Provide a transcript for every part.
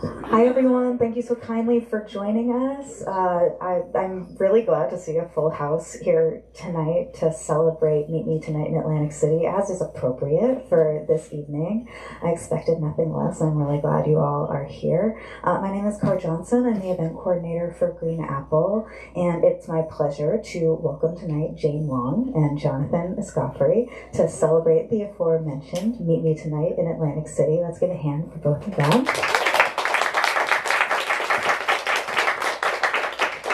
Hi, everyone. Thank you so kindly for joining us. Uh, I, am really glad to see a full house here tonight to celebrate Meet Me Tonight in Atlantic City, as is appropriate for this evening. I expected nothing less. I'm really glad you all are here. Uh, my name is Car Johnson. I'm the event coordinator for Green Apple, and it's my pleasure to welcome tonight Jane Wong and Jonathan Escoffery to celebrate the aforementioned Meet Me Tonight in Atlantic City. Let's give a hand for both of them.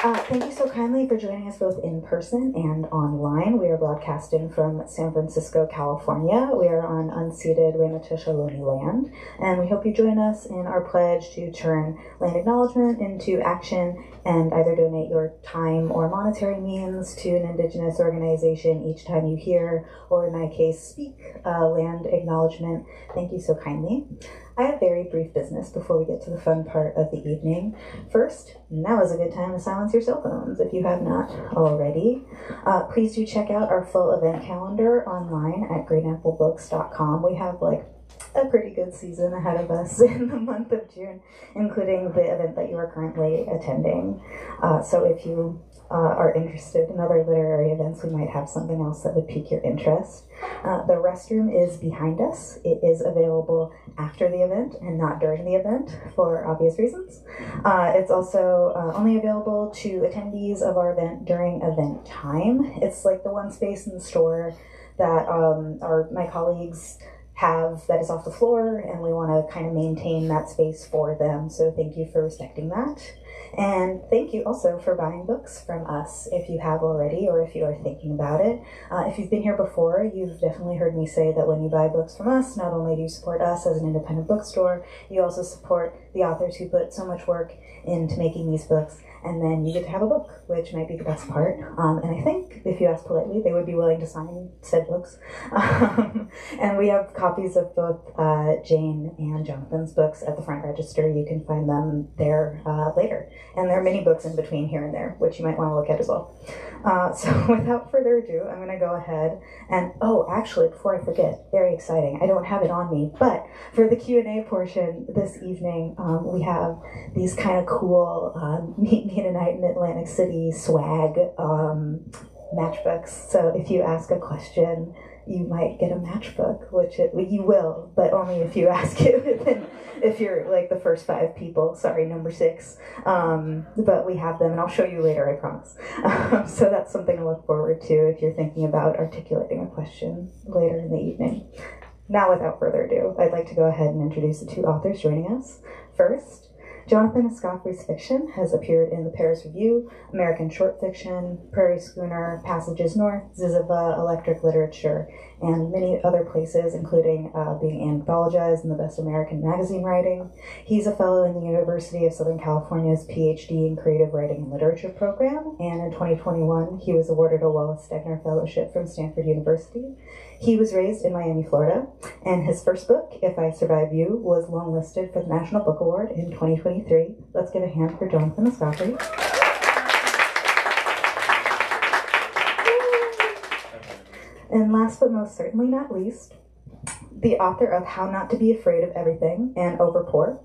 Uh, thank you so kindly for joining us both in person and online. We are broadcasting from San Francisco, California. We are on unceded Ramaytush Ohlone land, and we hope you join us in our pledge to turn land acknowledgement into action and either donate your time or monetary means to an Indigenous organization each time you hear, or in my case, speak uh, land acknowledgement. Thank you so kindly. I have very brief business before we get to the fun part of the evening. First, now is a good time to silence your if you have not already. Uh, please do check out our full event calendar online at greenapplebooks.com. We have like a pretty good season ahead of us in the month of June, including the event that you are currently attending. Uh, so if you uh, are interested in other literary events, we might have something else that would pique your interest. Uh, the restroom is behind us. It is available after the event and not during the event for obvious reasons. Uh, it's also uh, only available to attendees of our event during event time. It's like the one space in the store that um, our my colleagues have that is off the floor, and we want to kind of maintain that space for them. So thank you for respecting that. And thank you also for buying books from us if you have already or if you are thinking about it. Uh, if you've been here before, you've definitely heard me say that when you buy books from us, not only do you support us as an independent bookstore, you also support the authors who put so much work into making these books and then you get to have a book, which might be the best part. Um, and I think, if you ask politely, they would be willing to sign said books. Um, and we have copies of both uh, Jane and Jonathan's books at the front register. You can find them there uh, later. And there are many books in between here and there, which you might want to look at as well. Uh, so without further ado, I'm going to go ahead and, oh, actually, before I forget, very exciting. I don't have it on me, but for the Q&A portion this evening, um, we have these kind of cool um, meet tonight in Atlantic City swag um, matchbooks. So if you ask a question, you might get a matchbook, which it, you will, but only if you ask it if you're like the first five people. Sorry, number six. Um, but we have them, and I'll show you later, I promise. Um, so that's something to look forward to if you're thinking about articulating a question later in the evening. Now, without further ado, I'd like to go ahead and introduce the two authors joining us. First, Jonathan Escoffery's fiction has appeared in the Paris Review, American Short Fiction, Prairie Schooner, Passages North, Zyzzyva, Electric Literature, and many other places, including uh, being anthologized in the Best American Magazine Writing. He's a fellow in the University of Southern California's PhD in Creative Writing and Literature program, and in 2021, he was awarded a Wallace Stegner Fellowship from Stanford University. He was raised in Miami, Florida, and his first book, If I Survive You, was longlisted for the National Book Award in 2023. Let's give a hand for Jonathan Escoffery. And last but most certainly not least, the author of How Not to Be Afraid of Everything and Overpour.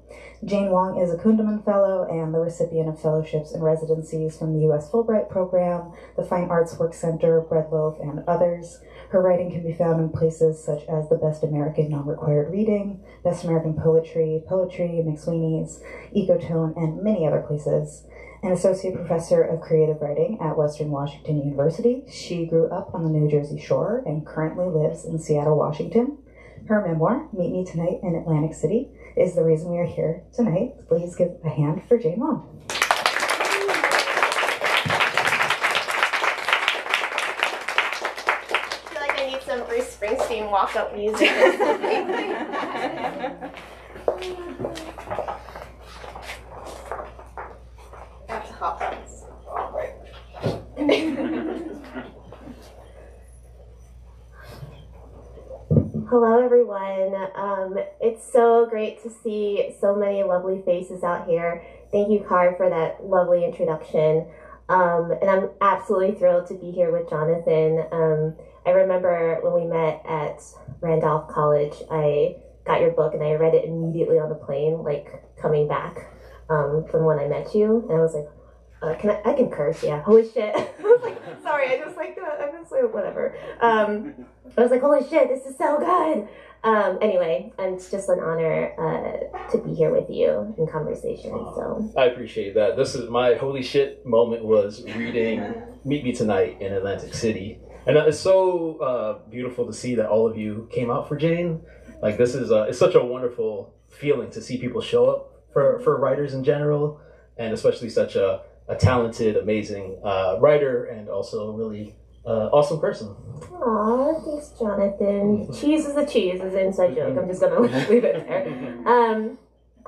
Jane Wong is a Kundiman Fellow and the recipient of fellowships and residencies from the U.S. Fulbright Program, the Fine Arts Work Center, Breadloaf, and others. Her writing can be found in places such as the Best American Non-Required Reading, Best American Poetry, Poetry, McSweeney's, Ecotone, and many other places. An associate professor of creative writing at Western Washington University, she grew up on the New Jersey shore and currently lives in Seattle, Washington. Her memoir, Meet Me Tonight in Atlantic City, is the reason we are here tonight. Please give a hand for Jane Wong. Springsteen walk up music. That's hot dogs. Hello, everyone. Um, it's so great to see so many lovely faces out here. Thank you, Car, for that lovely introduction. Um, and I'm absolutely thrilled to be here with Jonathan. Um, I remember when we met at Randolph College, I got your book and I read it immediately on the plane, like coming back um, from when I met you, and I was like, uh, can I, I can curse, yeah. Holy shit. I was like, sorry, I just like, uh, I'm just like, whatever. Um, I was like, holy shit, this is so good. Um, anyway, and it's just an honor uh, to be here with you in conversation. So I appreciate that. This is my holy shit moment was reading Meet Me Tonight in Atlantic City. And it's so uh, beautiful to see that all of you came out for Jane. Like this is uh, it's such a wonderful feeling to see people show up for, for writers in general, and especially such a, a talented, amazing uh, writer and also really uh, awesome person. Aw, thanks, Jonathan. cheese is a cheese is an inside joke. I'm just gonna leave it there. Um,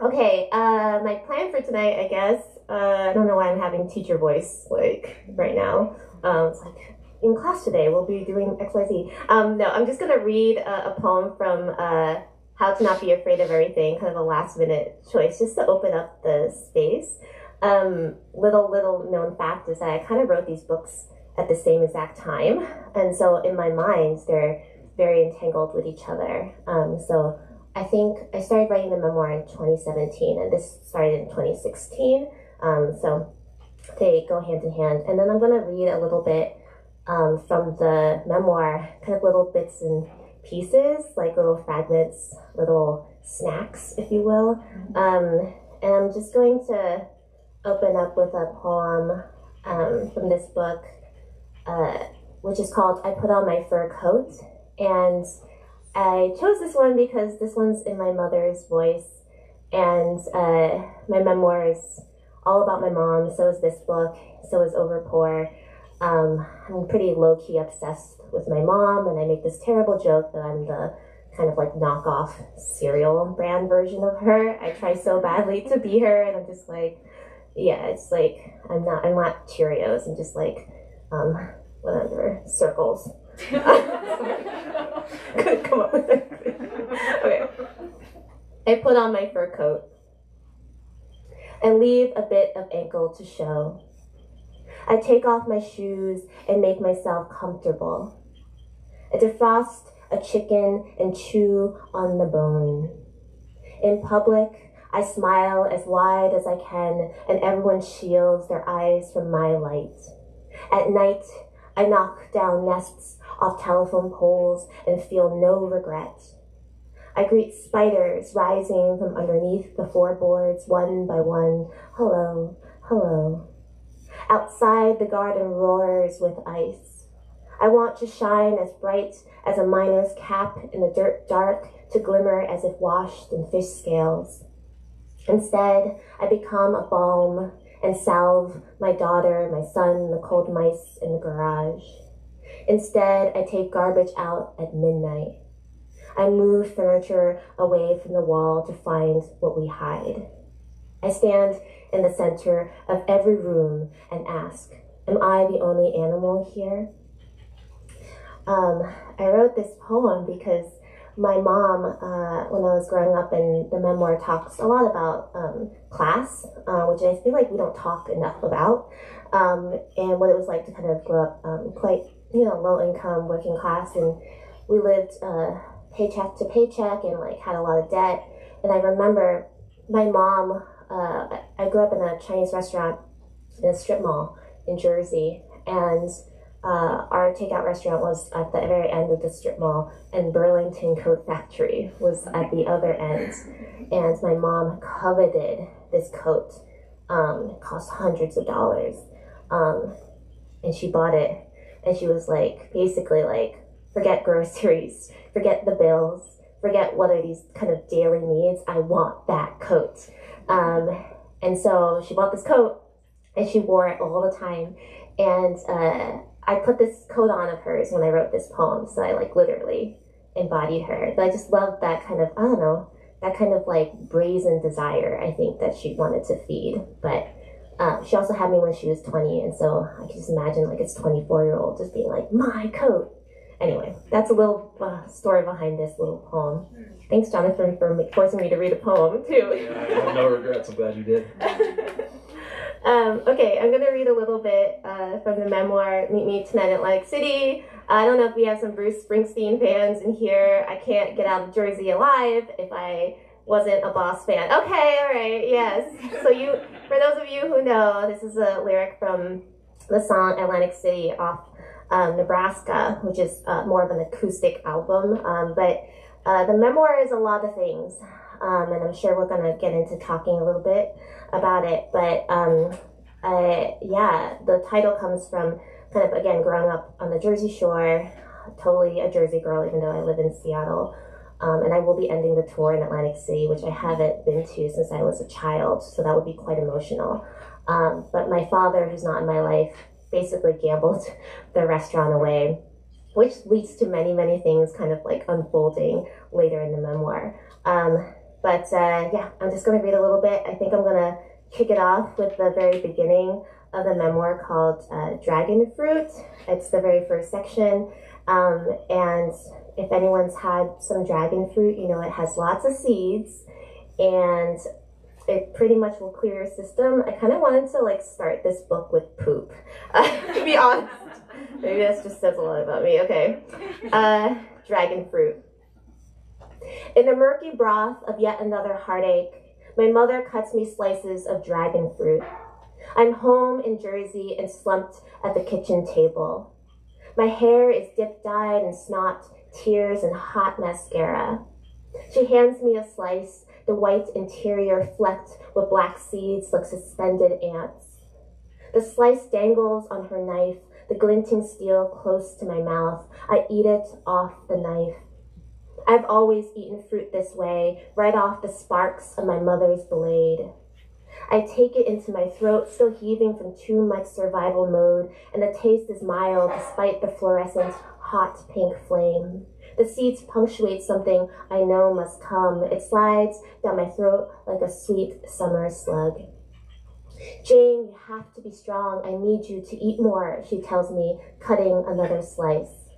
okay, uh, my plan for tonight, I guess. Uh, I don't know why I'm having teacher voice like right now. Um, it's like in class today we'll be doing X Y Z. Um, no, I'm just gonna read a, a poem from uh, How to Not Be Afraid of Everything, kind of a last minute choice, just to open up the space. Um, little little known fact is that I kind of wrote these books at the same exact time. And so in my mind, they're very entangled with each other. Um, so I think I started writing the memoir in 2017, and this started in 2016. Um, so they go hand in hand. And then I'm going to read a little bit um, from the memoir, kind of little bits and pieces, like little fragments, little snacks, if you will. Um, and I'm just going to open up with a poem um, from this book uh, which is called I Put On My Fur Coat. And I chose this one because this one's in my mother's voice. And uh, my memoir is all about my mom. So is this book. So is Overpour. Um, I'm pretty low key obsessed with my mom, and I make this terrible joke that I'm the kind of like knockoff cereal brand version of her. I try so badly to be her, and I'm just like, yeah, it's like I'm not, I'm not Cheerios. I'm just like um, whatever, circles. Couldn't come up with anything. okay. I put on my fur coat and leave a bit of ankle to show. I take off my shoes and make myself comfortable. I defrost a chicken and chew on the bone. In public, I smile as wide as I can, and everyone shields their eyes from my light. At night, I knock down nests off telephone poles and feel no regret. I greet spiders rising from underneath the floorboards one by one. Hello, hello. Outside, the garden roars with ice. I want to shine as bright as a miner's cap in the dirt dark to glimmer as if washed in fish scales. Instead, I become a balm and salve my daughter, my son, the cold mice in the garage. Instead, I take garbage out at midnight. I move furniture away from the wall to find what we hide. I stand in the center of every room and ask, Am I the only animal here? Um, I wrote this poem because my mom, uh, when I was growing up, and the memoir talks a lot about um, class, uh, which I feel like we don't talk enough about, um, and what it was like to kind of grow up um, quite, you know, low income, working class, and we lived uh, paycheck to paycheck and like had a lot of debt. And I remember my mom. Uh, I grew up in a Chinese restaurant in a strip mall in Jersey, and uh, our takeout restaurant was at the very end of the strip mall, and Burlington Coat Factory was at the other end. And my mom coveted this coat. Um, it cost hundreds of dollars. Um, and she bought it, and she was like, basically, like, forget groceries, forget the bills, forget what are these kind of daily needs. I want that coat. Um, and so she bought this coat, and she wore it all the time. And uh, I put this coat on of hers when I wrote this poem, so I like literally embodied her. But I just love that kind of I don't know that kind of like brazen desire. I think that she wanted to feed, but. Um, she also had me when she was 20, and so I can just imagine like it's 24 year old just being like, my coat. Anyway, that's a little uh, story behind this little poem. Thanks, Jonathan, for forcing me to read a poem, too. yeah, no regrets. I'm glad you did. Um, okay, I'm going to read a little bit uh, from the memoir Meet Me Tonight in Atlantic City. I don't know if we have some Bruce Springsteen fans in here. I can't get out of Jersey alive if I wasn't a boss fan. Okay, all right, yes. So you, for those of you who know, this is a lyric from the song Atlantic City off um, Nebraska, which is uh, more of an acoustic album. Um, but uh, the memoir is a lot of things, um, and I'm sure we're gonna get into talking a little bit about it. But um, uh, yeah, the title comes from kind of again growing up on the Jersey Shore, totally a Jersey girl, even though I live in Seattle. Um, and I will be ending the tour in Atlantic City, which I haven't been to since I was a child, so that would be quite emotional. Um, but my father, who's not in my life, basically gambled the restaurant away, which leads to many, many things kind of like unfolding later in the memoir. Um, but uh, yeah, I'm just going to read a little bit. I think I'm going to kick it off with the very beginning of the memoir called uh, Dragon Fruit. It's the very first section. Um, and if anyone's had some dragon fruit, you know it has lots of seeds and it pretty much will clear your system. I kind of wanted to like start this book with poop, uh, to be honest. Maybe that just says a lot about me. Okay. Uh, dragon fruit. In the murky broth of yet another heartache, my mother cuts me slices of dragon fruit. I'm home in Jersey and slumped at the kitchen table. My hair is dip dyed in snot, tears, and hot mascara. She hands me a slice, the white interior flecked with black seeds like suspended ants. The slice dangles on her knife, the glinting steel close to my mouth. I eat it off the knife. I've always eaten fruit this way, right off the sparks of my mother's blade. I take it into my throat, still heaving from too much survival mode, and the taste is mild despite the fluorescent, hot pink flame. The seeds punctuate something I know must come. It slides down my throat like a sweet summer slug. Jane, you have to be strong. I need you to eat more, she tells me, cutting another slice.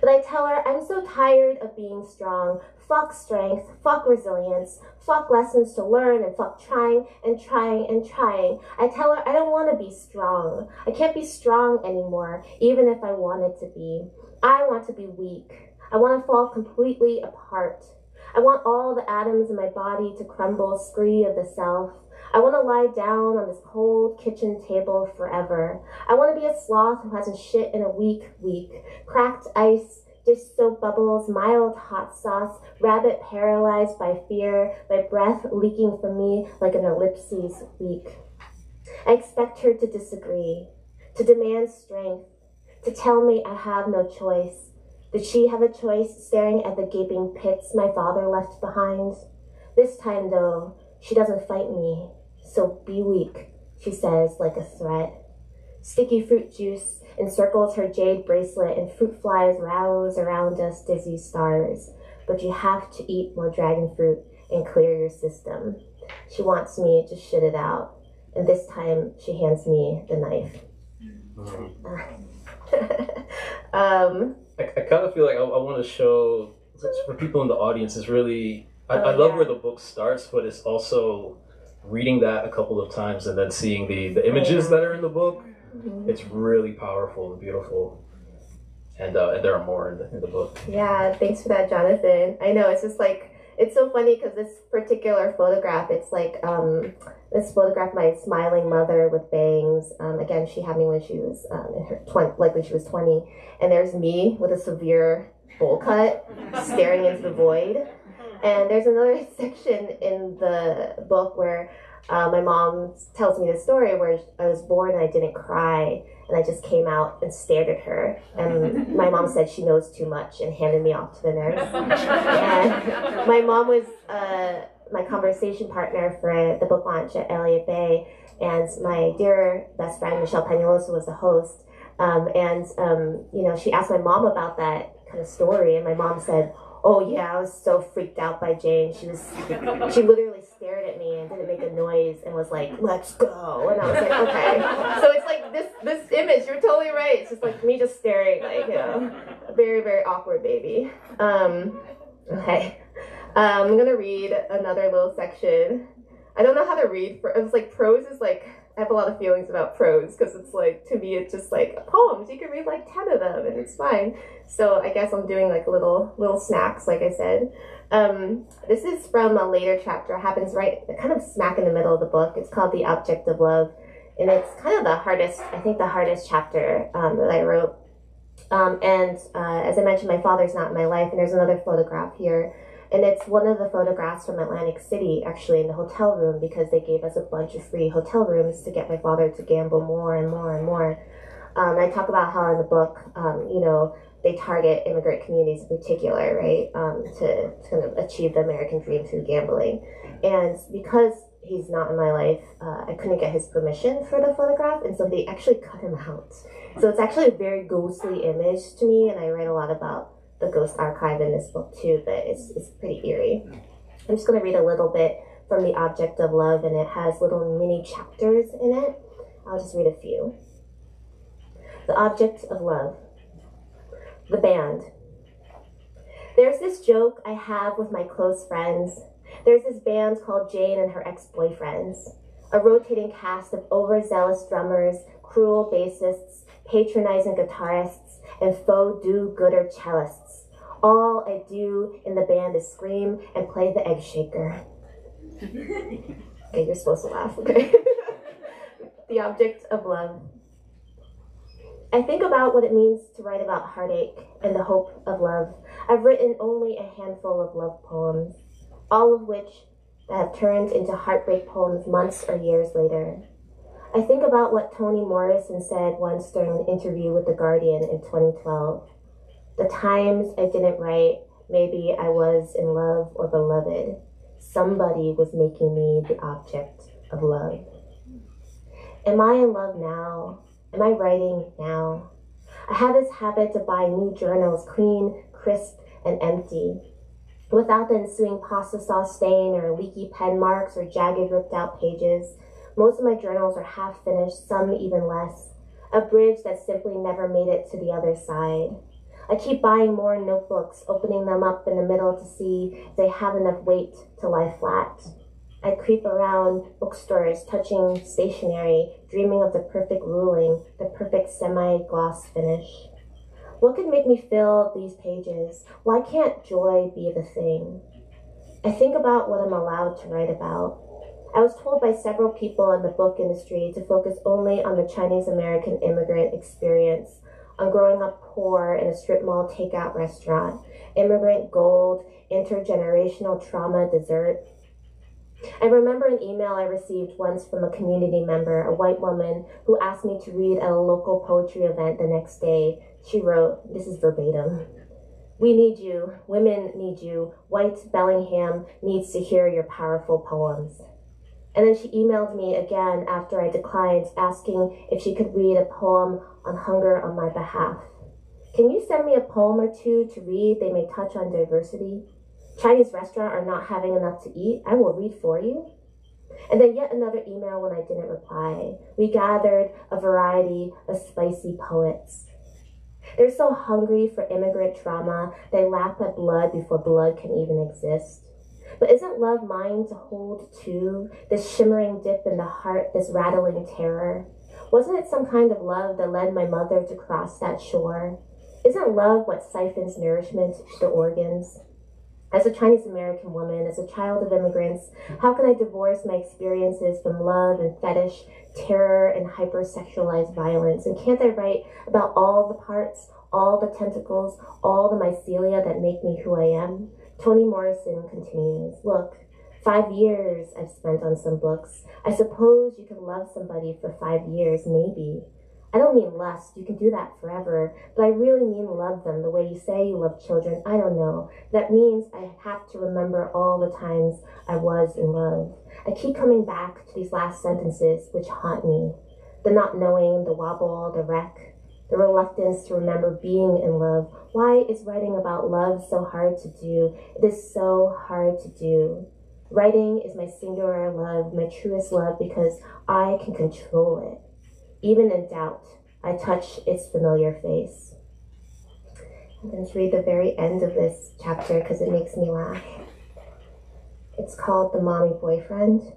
But I tell her I'm so tired of being strong. Fuck strength, fuck resilience, fuck lessons to learn, and fuck trying and trying and trying. I tell her I don't want to be strong. I can't be strong anymore, even if I wanted to be. I want to be weak. I want to fall completely apart. I want all the atoms in my body to crumble, scree of the self. I want to lie down on this cold kitchen table forever. I want to be a sloth who hasn't shit in a week, week. Cracked ice, dish soap bubbles, mild hot sauce, rabbit paralyzed by fear, my breath leaking from me like an ellipses week. I expect her to disagree, to demand strength, to tell me I have no choice. Did she have a choice staring at the gaping pits my father left behind? This time, though, she doesn't fight me. So be weak, she says like a threat. Sticky fruit juice encircles her jade bracelet, and fruit flies rouse around us dizzy stars. But you have to eat more dragon fruit and clear your system. She wants me to shit it out, and this time she hands me the knife. um, I, I kind of feel like I, I want to show for people in the audience is really I, Oh, I love yeah. where the book starts, but it's also reading that a couple of times and then seeing the the images that are in the book. It's really powerful and beautiful, and uh, and there are more in the, in the book. Yeah, thanks for that, Jonathan. I know it's just like it's so funny because this particular photograph, it's like um, this photograph my smiling mother with bangs. Um, again, she had me when she was um, in her twenty, like when she was twenty, and there's me with a severe bowl cut, staring into the void. And there's another section in the book where uh, my mom tells me the story where I was born and I didn't cry and I just came out and stared at her. And my mom said she knows too much and handed me off to the nurse. And my mom was uh, my conversation partner for the book launch at Elliott Bay, and my dear best friend Michelle Peñaloza was the host. Um, and um, you know, she asked my mom about that kind of story, and my mom said, "Oh yeah, I was so freaked out by Jane. She was, she literally stared at me and didn't make a noise and was like, let's go.' And I was like, okay. So it's like this this image. You're totally right. It's just like me just staring, like you know, a very very awkward baby. Um, okay, um, I'm gonna read another little section. I don't know how to read. For, it was like prose is like I have a lot of feelings about prose because it's like to me it's just like poems. You can read like ten of them and it's fine. So I guess I'm doing like little little snacks, like I said. Um, this is from a later chapter. It happens right kind of smack in the middle of the book. It's called The Object of Love, and it's kind of the hardest. I think the hardest chapter um, that I wrote. Um, and uh, as I mentioned, my father's not in my life, and there's another photograph here and it's one of the photographs from Atlantic City, actually, in the hotel room, because they gave us a bunch of free hotel rooms to get my father to gamble more and more and more. Um, I talk about how in the book, um, you know, they target immigrant communities in particular, right, um, to, to kind of achieve the American dream through gambling. And because he's not in my life, uh, I couldn't get his permission for the photograph, and so they actually cut him out. So it's actually a very ghostly image to me, and I write a lot about the ghost archive in this book too, but it's, it's pretty eerie. I'm just going to read a little bit from The Object of Love, and it has little mini chapters in it. I'll just read a few. The Object of Love. The Band. There's this joke I have with my close friends. There's this band called Jane and her ex boyfriends, a rotating cast of overzealous drummers, cruel bassists, patronizing guitarists, and faux do gooder cellists. All I do in the band is scream and play the egg shaker. okay, you're supposed to laugh, okay? the object of love. I think about what it means to write about heartache and the hope of love. I've written only a handful of love poems, all of which have turned into heartbreak poems months or years later. I think about what Toni Morrison said once during an interview with The Guardian in 2012. The times I didn't write, maybe I was in love or beloved. Somebody was making me the object of love. Am I in love now? Am I writing now? I have this habit to buy new journals, clean, crisp, and empty, without the ensuing pasta sauce stain or leaky pen marks or jagged ripped out pages. Most of my journals are half finished, some even less. A bridge that simply never made it to the other side. I keep buying more notebooks, opening them up in the middle to see if they have enough weight to lie flat. I creep around bookstores, touching stationery, dreaming of the perfect ruling, the perfect semi-gloss finish. What could make me fill these pages? Why can't joy be the thing? I think about what I'm allowed to write about. I was told by several people in the book industry to focus only on the Chinese American immigrant experience, on growing up poor in a strip mall takeout restaurant, immigrant gold, intergenerational trauma dessert. I remember an email I received once from a community member, a white woman, who asked me to read at a local poetry event the next day. She wrote, this is verbatim. We need you. Women need you. White Bellingham needs to hear your powerful poems. And then she emailed me again after I declined, asking if she could read a poem on hunger on my behalf. Can you send me a poem or two to read? They may touch on diversity. Chinese restaurant are not having enough to eat. I will read for you. And then yet another email when I didn't reply. We gathered a variety of spicy poets. They're so hungry for immigrant trauma, they lap at blood before blood can even exist. But isn't love mine to hold too? This shimmering dip in the heart, this rattling terror? Wasn't it some kind of love that led my mother to cross that shore? Isn't love what siphons nourishment to the organs? As a Chinese American woman, as a child of immigrants, how can I divorce my experiences from love and fetish, terror and hypersexualized violence? And can't I write about all the parts, all the tentacles, all the mycelia that make me who I am? Toni Morrison continues, Look, five years I've spent on some books. I suppose you can love somebody for five years, maybe. I don't mean lust, you can do that forever, but I really mean love them the way you say you love children. I don't know. That means I have to remember all the times I was in love. I keep coming back to these last sentences which haunt me. The not knowing, the wobble, the wreck, the reluctance to remember being in love. Why is writing about love so hard to do? It is so hard to do. Writing is my singular love, my truest love, because I can control it. Even in doubt, I touch its familiar face. I'm going to read the very end of this chapter because it makes me laugh. It's called The Mommy Boyfriend.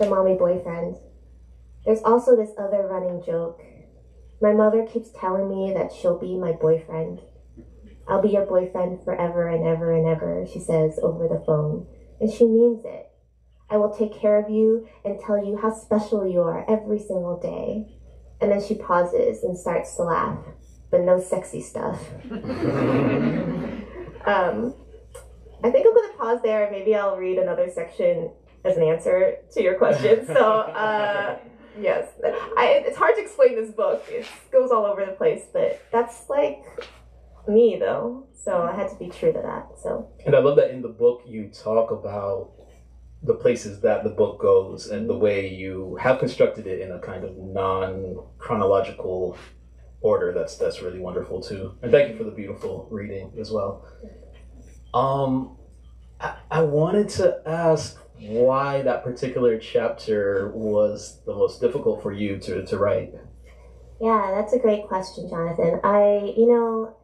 the mommy boyfriend. There's also this other running joke. My mother keeps telling me that she'll be my boyfriend. I'll be your boyfriend forever and ever and ever, she says over the phone. And she means it. I will take care of you and tell you how special you are every single day. And then she pauses and starts to laugh, but no sexy stuff. um, I think I'm going to pause there. And maybe I'll read another section as an answer to your question. So, uh, yes, I, it's hard to explain this book. It goes all over the place, but that's like me, though. So I had to be true to that. So, and I love that in the book you talk about the places that the book goes and the way you have constructed it in a kind of non chronological order. That's that's really wonderful too. And thank you for the beautiful reading as well. Um, I, I wanted to ask why that particular chapter was the most difficult for you to, to write. Yeah, that's a great question, Jonathan. I, you know,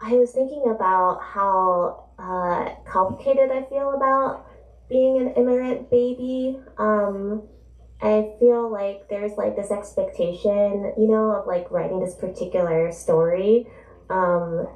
I was thinking about how uh, complicated I feel about being an immigrant baby. Um, I feel like there's like this expectation, you know, of like writing this particular story. Um,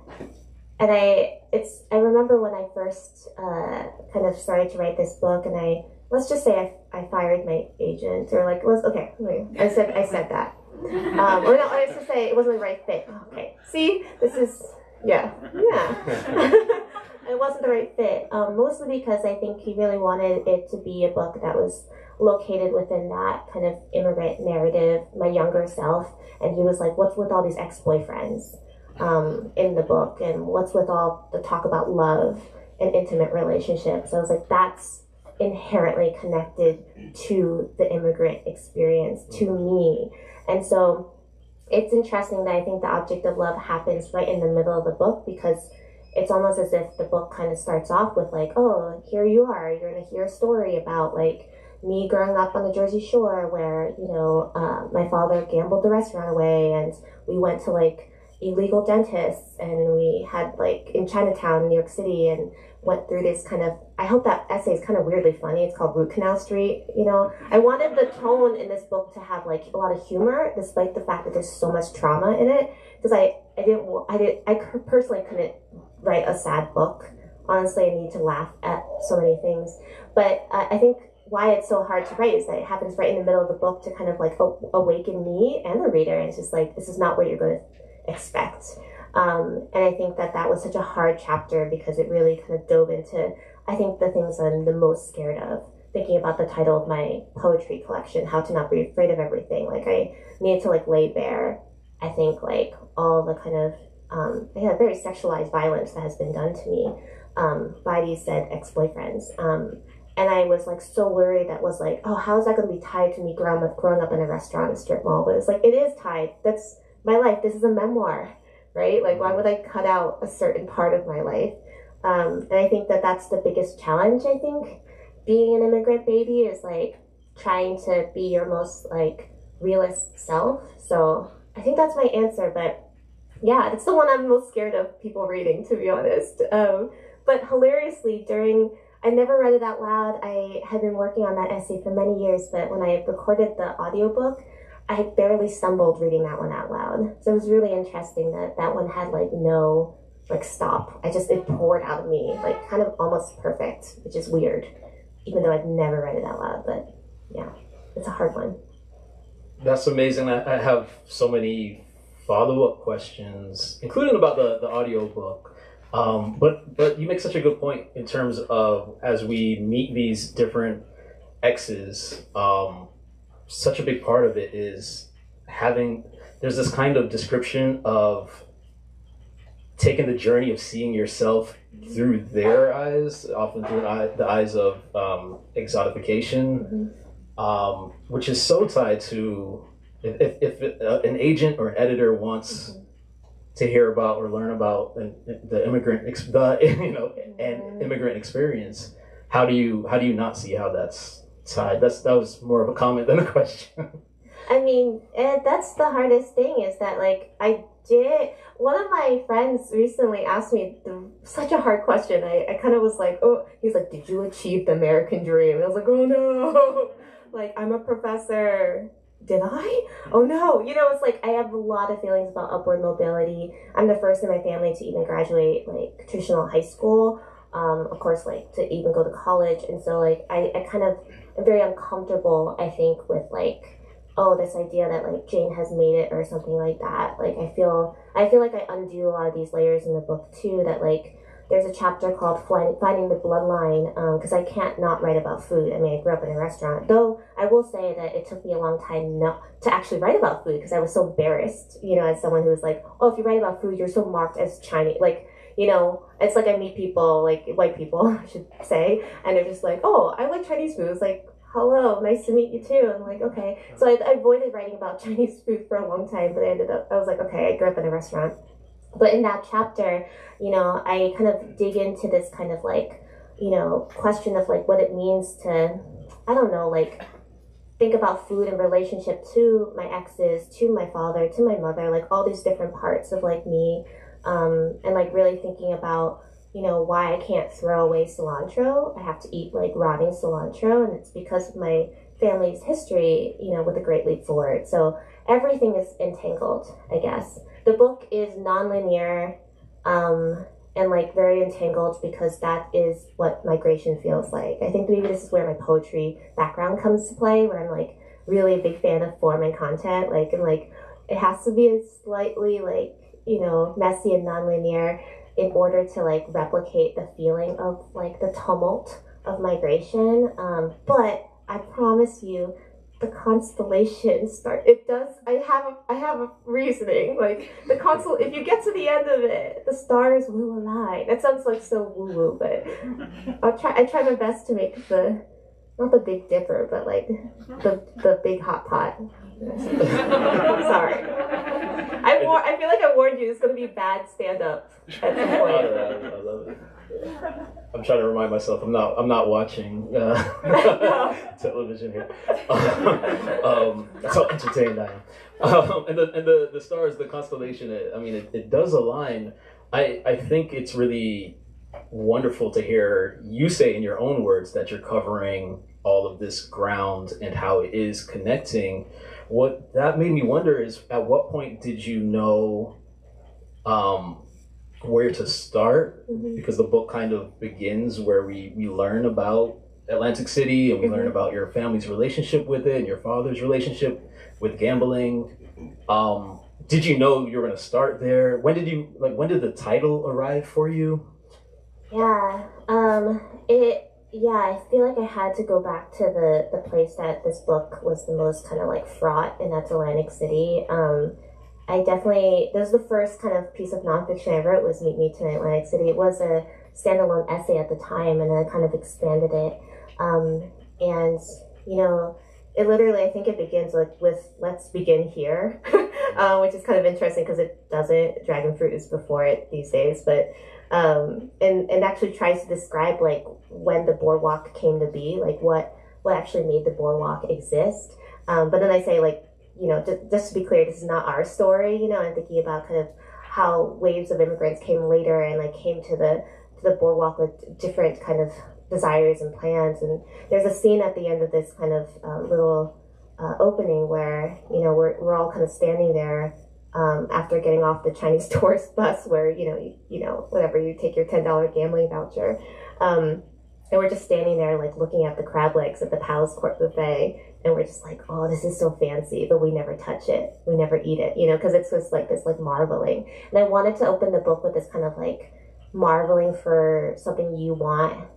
and I, it's, I remember when I first uh, kind of started to write this book, and I, let's just say I, I fired my agent, or like, let's, okay, I said, I said that. Um, or no, I was to say it wasn't the right fit. Okay, see, this is, yeah, yeah. it wasn't the right fit. Um, mostly because I think he really wanted it to be a book that was located within that kind of immigrant narrative, my younger self. And he was like, what's with all these ex boyfriends um, in the book? And what's with all the talk about love and intimate relationships? I was like, that's inherently connected to the immigrant experience, to me. And so it's interesting that I think the object of love happens right in the middle of the book because it's almost as if the book kind of starts off with like, oh, here you are. You're gonna hear a story about like me growing up on the Jersey Shore, where you know uh, my father gambled the restaurant away, and we went to like illegal dentists, and we had like in Chinatown, New York City, and went through this kind of. I hope that essay is kind of weirdly funny. It's called Root Canal Street. You know, I wanted the tone in this book to have like a lot of humor, despite the fact that there's so much trauma in it. Because I, I didn't, I did, I personally couldn't write a sad book. Honestly, I need to laugh at so many things. But uh, I think why it's so hard to write is that it happens right in the middle of the book to kind of like awaken me and the reader. And it's just like, this is not what you're going to expect. Um, and I think that that was such a hard chapter because it really kind of dove into, I think, the things I'm the most scared of. Thinking about the title of my poetry collection, How to Not Be Afraid of Everything. Like, I needed to like lay bare, I think, like all the kind of um, yeah, very sexualized violence that has been done to me um, by these said ex-boyfriends. Um, and I was like so worried that was like, oh, how is that going to be tied to me growing up, growing up in a restaurant, strip mall? But it's like, it is tied. That's my life. This is a memoir, right? Like, why would I cut out a certain part of my life? Um, and I think that that's the biggest challenge, I think, being an immigrant baby is like trying to be your most like realist self. So I think that's my answer, but yeah, it's the one I'm most scared of people reading, to be honest. Um, but hilariously, during I never read it out loud. I had been working on that essay for many years, but when I recorded the audiobook, I barely stumbled reading that one out loud. So it was really interesting that that one had like no like stop. I just it poured out of me, like kind of almost perfect, which is weird, even though I've never read it out loud. But yeah, it's a hard one. That's amazing. I have so many follow up questions, including about the, the audio book. Um, but but you make such a good point in terms of as we meet these different X's, um, such a big part of it is having there's this kind of description of taking the journey of seeing yourself through their eyes, often through the eyes of um, exotification, mm-hmm. um, which is so tied to if, if, if uh, an agent or an editor wants mm-hmm. to hear about or learn about the immigrant the you know and mm-hmm. immigrant experience how do you how do you not see how that's tied that's that was more of a comment than a question i mean that's the hardest thing is that like i did. One of my friends recently asked me the, such a hard question. I, I kind of was like, oh, he's like, did you achieve the American dream? And I was like, oh no. like, I'm a professor. Did I? Oh no. You know, it's like I have a lot of feelings about upward mobility. I'm the first in my family to even graduate like traditional high school. Um, of course, like to even go to college. And so, like, I, I kind of very uncomfortable, I think, with like oh this idea that like jane has made it or something like that. Like i feel i feel like i undo a lot of these layers in the book too that like there's a chapter called finding the bloodline because um, i can't not write about food. I mean i grew up in a restaurant. Though i will say that it took me a long time not to actually write about food because i was so embarrassed you know as someone who was like oh if you write about food you're so marked as chinese like you know, it's like I meet people, like white people, I should say, and they're just like, oh, I like Chinese food. It's like, hello, nice to meet you too. I'm like, okay. So I, I, avoided writing about Chinese food for a long time, but I ended up, I was like, okay, I grew up in a restaurant. But in that chapter, you know, I kind of dig into this kind of like, you know, question of like what it means to, I don't know, like think about food in relationship to my exes, to my father, to my mother, like all these different parts of like me. Um, and like really thinking about you know, why I can't throw away cilantro. I have to eat like rotting cilantro, and it's because of my family's history, you know, with the Great Leap Forward. So everything is entangled, I guess. The book is nonlinear um, and like very entangled because that is what migration feels like. I think maybe this is where my poetry background comes to play, where I'm like really a big fan of form and content. Like, and like, it has to be a slightly like, you know, messy and nonlinear in order to like replicate the feeling of like the tumult of migration. Um, but I promise you, the constellations start. It does. I have a. I have a reasoning. Like the constel. If you get to the end of it, the stars will align. That sounds like so woo woo, but I'll try. I try my best to make the not the Big Dipper, but like the the big hot pot. I'm sorry. I war- I feel like I warned you. It's going to be bad stand up at some point. I love it. I'm trying to remind myself I'm not I'm not watching uh, television here. um, that's how entertained I am. Um, and the and the, the stars, the constellation. It, I mean, it, it does align. I I think it's really wonderful to hear you say in your own words that you're covering all of this ground and how it is connecting what that made me wonder is at what point did you know um, where to start? Mm-hmm. Because the book kind of begins where we, we learn about Atlantic City and we mm-hmm. learn about your family's relationship with it and your father's relationship with gambling. Um, did you know you were going to start there? When did you like? When did the title arrive for you? Yeah, um, it yeah, I feel like I had to go back to the the place that this book was the most kind of like fraught, and that's Atlantic City. Um, I definitely this was the first kind of piece of nonfiction I wrote was Meet Me Tonight Atlantic City. It was a standalone essay at the time, and I kind of expanded it. Um, and you know, it literally I think it begins like with "Let's begin here," uh, which is kind of interesting because it doesn't. Dragon fruit is before it these days, but um, and and actually tries to describe like when the boardwalk came to be, like what what actually made the boardwalk exist. Um, but then I say like you know just, just to be clear, this is not our story. You know, I'm thinking about kind of how waves of immigrants came later and like came to the to the boardwalk with different kind of desires and plans. And there's a scene at the end of this kind of uh, little uh, opening where you know we're we're all kind of standing there um, after getting off the Chinese tourist bus, where you know, you, you know, whatever you take your ten dollar gambling voucher, um, and we're just standing there like looking at the crab legs at the Palace Court buffet, and we're just like, oh, this is so fancy, but we never touch it, we never eat it, you know, because it's just like this like marveling. And I wanted to open the book with this kind of like marveling for something you want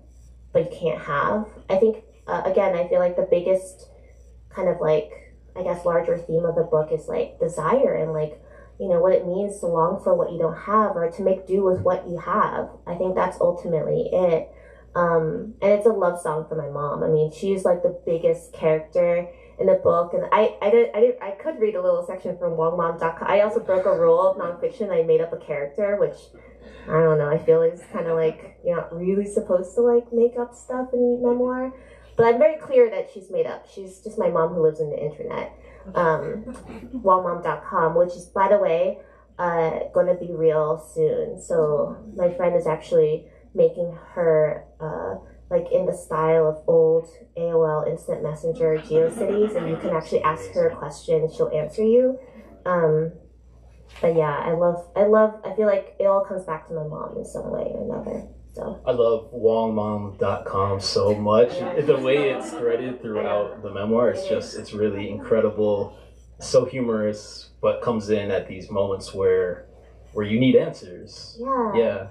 but you can't have. I think uh, again, I feel like the biggest kind of like I guess larger theme of the book is like desire and like you know what it means to long for what you don't have or to make do with what you have. I think that's ultimately it. Um, and it's a love song for my mom. I mean she's like the biggest character in the book. And i i did i did i could read a little section from wongmom.com i also broke a rule of nonfiction. I made up a character which i don't know i feel is kind of like you're not really supposed to like make up stuff in memoir but i'm very clear that she's made up. She's just my mom who lives in the internet um, wongmom.com, which is, by the way, uh, going to be real soon. So my friend is actually making her uh, like in the style of old AOL Instant Messenger GeoCities, and you can actually ask her a question, she'll answer you. Um, but yeah, I love, I love, I feel like it all comes back to my mom in some way or another. I love wongmom.com so much. The way it's threaded throughout the memoir, it's just, it's really incredible. So humorous, but comes in at these moments where, where you need answers. yeah, Yeah.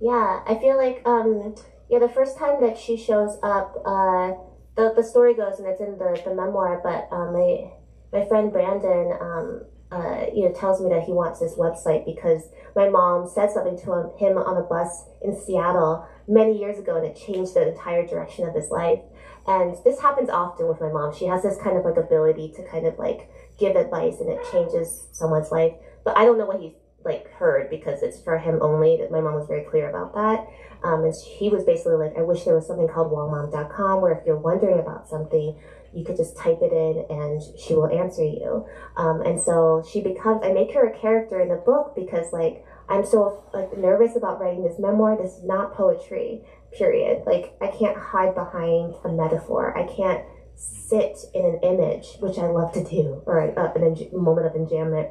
Yeah, I feel like um yeah, the first time that she shows up, uh the the story goes and it's in the, the memoir, but um my my friend Brandon um uh, you know, tells me that he wants this website because my mom said something to him, him on a bus in Seattle many years ago and it changed the entire direction of his life. And this happens often with my mom. She has this kind of like ability to kind of like give advice and it changes someone's life. But I don't know what he's like heard because it's for him only. That my mom was very clear about that. Um, and he was basically like, I wish there was something called wongmom.com where if you're wondering about something, you could just type it in and she will answer you. Um, and so she becomes, I make her a character in the book because like, I'm so like nervous about writing this memoir. This is not poetry, period. Like I can't hide behind a metaphor. I can't sit in an image, which I love to do, or an, uh, enj- moment of enjambment.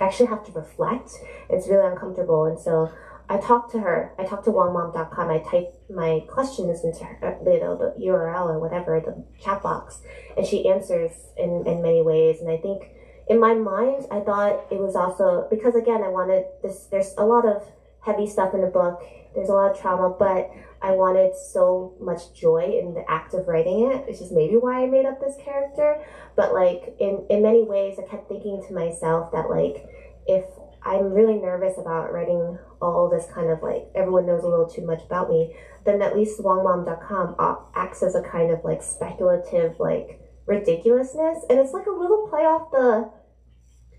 I actually have to reflect. It's really uncomfortable, and so I talk to her. I talk to wongmom.com. I type my questions into her, you know, the URL or whatever, the chat box, and she answers in, in many ways. And I think in my mind, I thought it was also because again, I wanted this. There's a lot of heavy stuff in the book. There's a lot of trauma, but I wanted so much joy in the act of writing it, which is maybe why I made up this character. But like in in many ways, I kept thinking to myself that like if I'm really nervous about writing all this kind of like everyone knows a little too much about me, then at least wongmom.com acts as a kind of like speculative like ridiculousness, and it's like a little play off the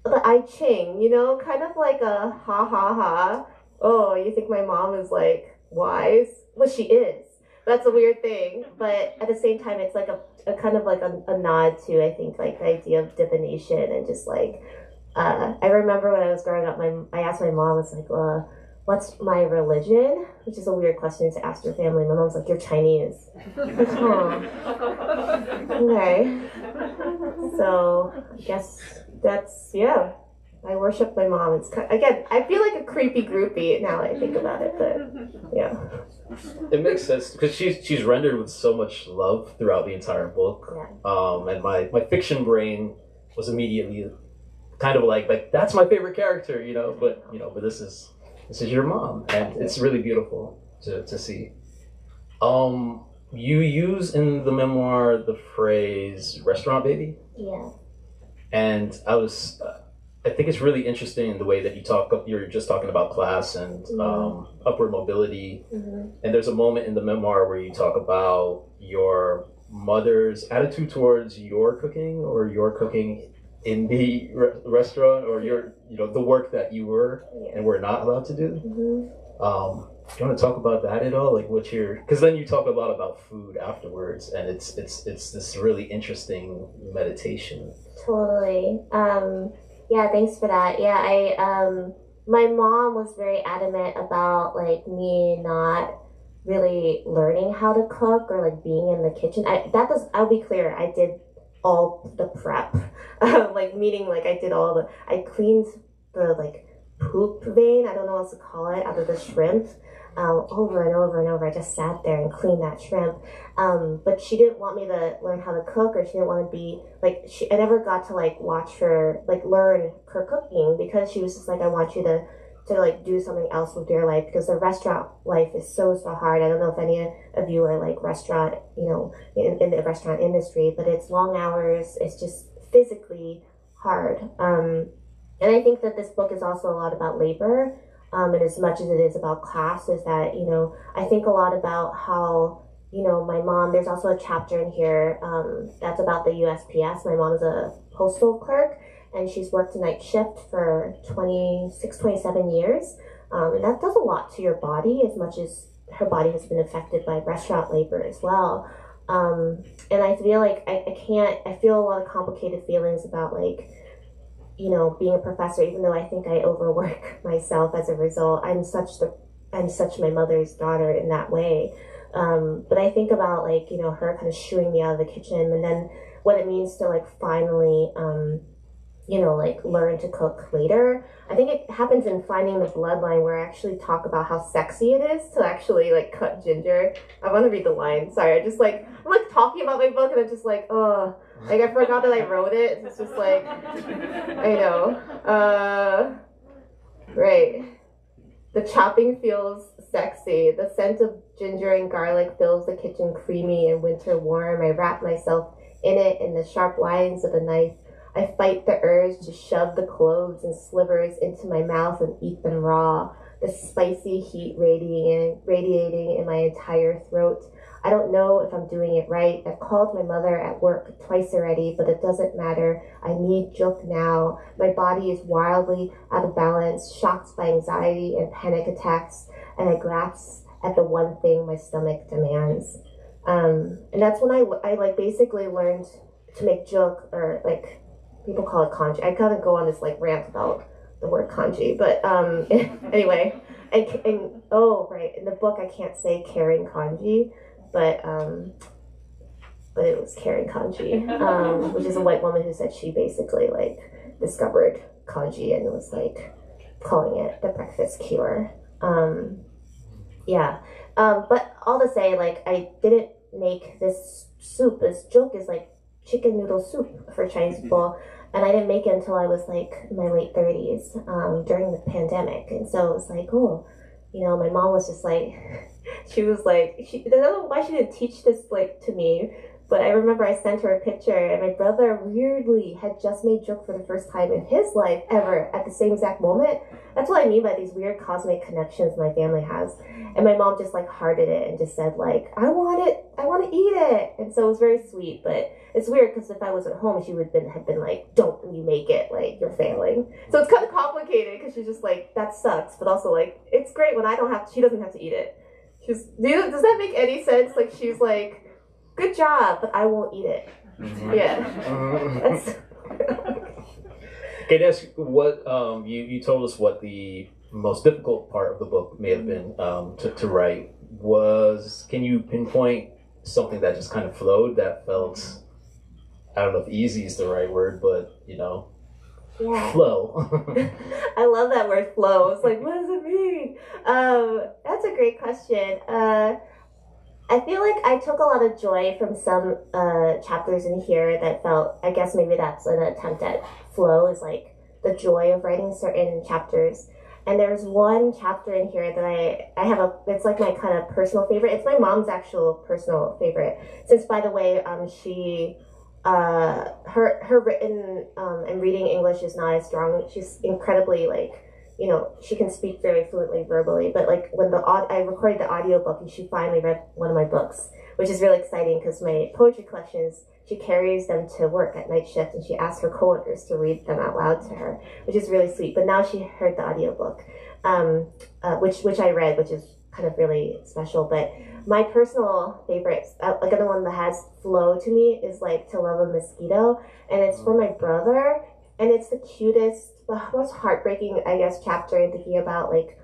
the I Ching, you know, kind of like a ha ha ha. Oh, you think my mom is like wise? Well, she is. That's a weird thing, but at the same time, it's like a, a kind of like a, a nod to I think like the idea of divination and just like uh, I remember when I was growing up, my I asked my mom, it's like, uh, what's my religion? Which is a weird question to ask your family. My mom's like, you're Chinese. Like, huh. Okay. So I guess that's yeah. I worship my mom. It's kind again. I feel like a creepy groupie now that I think about it, but yeah. It makes sense because she's she's rendered with so much love throughout the entire book. Yeah. Um, and my my fiction brain was immediately kind of like like that's my favorite character, you know. But you know, but this is this is your mom, and it's really beautiful to to see. Um, you use in the memoir the phrase "restaurant baby," Yeah. and I was. Uh, I think it's really interesting in the way that you talk. You're just talking about class and um, upward mobility, hmm and there's a moment in the memoir where you talk about your mother's attitude towards your cooking or your cooking in the re- restaurant or your, you know, the work that you were Yeah. and were not allowed to do. hmm Um, do you want to talk about that at all? Like what your, because then you talk a lot about food afterwards, and it's it's it's this really interesting meditation. Totally. Um, yeah, thanks for that. Yeah, I um my mom was very adamant about like me not really learning how to cook or like being in the kitchen. I that does I'll be clear, I did all the prep. like meaning like I did all the I cleaned the like poop vein, I don't know what to call it, out of the shrimp. Um, over and over and over. I just sat there and cleaned that shrimp. Um, but she didn't want me to learn how to cook, or she didn't want to be like. She, I never got to like watch her like learn her cooking because she was just like, I want you to to like do something else with your life because the restaurant life is so so hard. I don't know if any of you are like restaurant, you know, in, in the restaurant industry, but it's long hours. It's just physically hard. Um, and I think that this book is also a lot about labor. Um, and as much as it is about class, is that you know I think a lot about how you know, my mom, there's also a chapter in here um, that's about the USPS. My mom's a postal clerk and she's worked a night shift for 26, 27 years. Um, and that does a lot to your body as much as her body has been affected by restaurant labor as well. Um, and I feel like I, I can't, I feel a lot of complicated feelings about like, you know, being a professor, even though I think I overwork myself as a result, I'm such the I'm such my mother's daughter in that way. Um, but I think about like, you know, her kind of shooing me out of the kitchen and then what it means to like finally um, you know, like learn to cook later. I think it happens in Finding the Bloodline where I actually talk about how sexy it is to actually like cut ginger. I want to read the line. Sorry, I just like I'm like talking about my book and I'm just like, oh, like I forgot that I wrote it. It's just like I know. Uh, right. The chopping feels sexy. The scent of ginger and garlic fills the kitchen creamy and winter warm. I wrap myself in it in the sharp lines of the knife I fight the urge to shove the cloves and slivers into my mouth and eat them raw, the spicy heat radiating, radiating in my entire throat. I don't know if I'm doing it right. I've called my mother at work twice already, but it doesn't matter. I need Juk now. My body is wildly out of balance, shocked by anxiety and panic attacks, and I grasp at the one thing my stomach demands. Um, and that's when I, I like basically learned to make Juk or like people call it congee. I of go on this like rant about the word congee, but um, anyway, and, and oh right, in the book I can't say Karen congee, but um, but it was Karen congee, um, which is a white woman who said she basically like discovered congee and was like calling it the breakfast cure. Um, yeah, um, but all to say, like I didn't make this soup. This Juk is like chicken noodle soup for Chinese people and I didn't make it until I was like in my late 30s um, during the pandemic. And so it was like, oh, you know, my mom was just like, she was like, she, I don't know why she didn't teach this like to me, but I remember I sent her a picture, and my brother weirdly had just made Juk for the first time in his life ever at the same exact moment. That's what I mean by these weird cosmic connections my family has. And my mom just like hearted it and just said like, I want it, I want to eat it. And so it was very sweet, but it's weird because if I was at home, she would been, have been like, don't you make it, like you're failing. So it's kind of complicated because she's just like, that sucks, but also like, it's great when I don't have, she doesn't have to eat it. She's, does that make any sense? Like she's like, good job, but I won't eat it. Mm-hmm. Yeah. Can I ask what um, you you told us what the most difficult part of the book may have been um, to, to write was can you pinpoint something that just kind of flowed that felt I don't know if easy is the right word but you know yeah. flow I love that word flow it's like what does it mean um, that's a great question uh, I feel like I took a lot of joy from some uh, chapters in here that felt, I guess maybe that's an attempt at flow, is like the joy of writing certain chapters. And there's one chapter in here that I, I have a, it's like my kind of personal favorite. It's my mom's actual personal favorite. Since, by the way, um, she, uh, her, her written um, and reading English is not as strong. She's incredibly like, you know, she can speak very fluently verbally, but like when the I recorded the audiobook and she finally read one of my books, which is really exciting because my poetry collections, she carries them to work at night shift and she asks her coworkers to read them out loud to her, which is really sweet. But now she heard the audiobook, um, uh, which which I read, which is kind of really special. But my personal favorite, uh, like another one that has flow to me, is like To Love a Mosquito, and it's for my brother, and it's the cutest most heartbreaking, I guess, chapter in thinking about like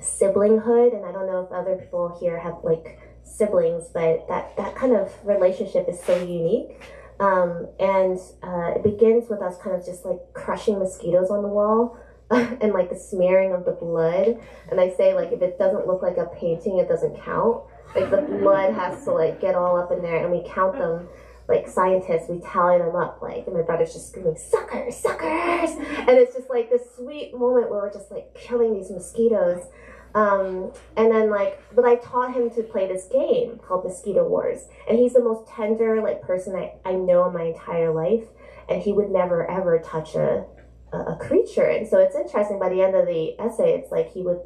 siblinghood. And I don't know if other people here have like siblings, but that, that kind of relationship is so unique. Um, and uh, it begins with us kind of just like crushing mosquitoes on the wall and like the smearing of the blood. And I say, like, if it doesn't look like a painting, it doesn't count. Like, the blood has to like get all up in there, and we count them like scientists, we tally them up, like, and my brother's just screaming, suckers, suckers! And it's just like this sweet moment where we're just like killing these mosquitoes. Um, and then like, but I taught him to play this game called Mosquito Wars. And he's the most tender like person I, I know in my entire life. And he would never ever touch a, a, a creature. And so it's interesting by the end of the essay, it's like he would,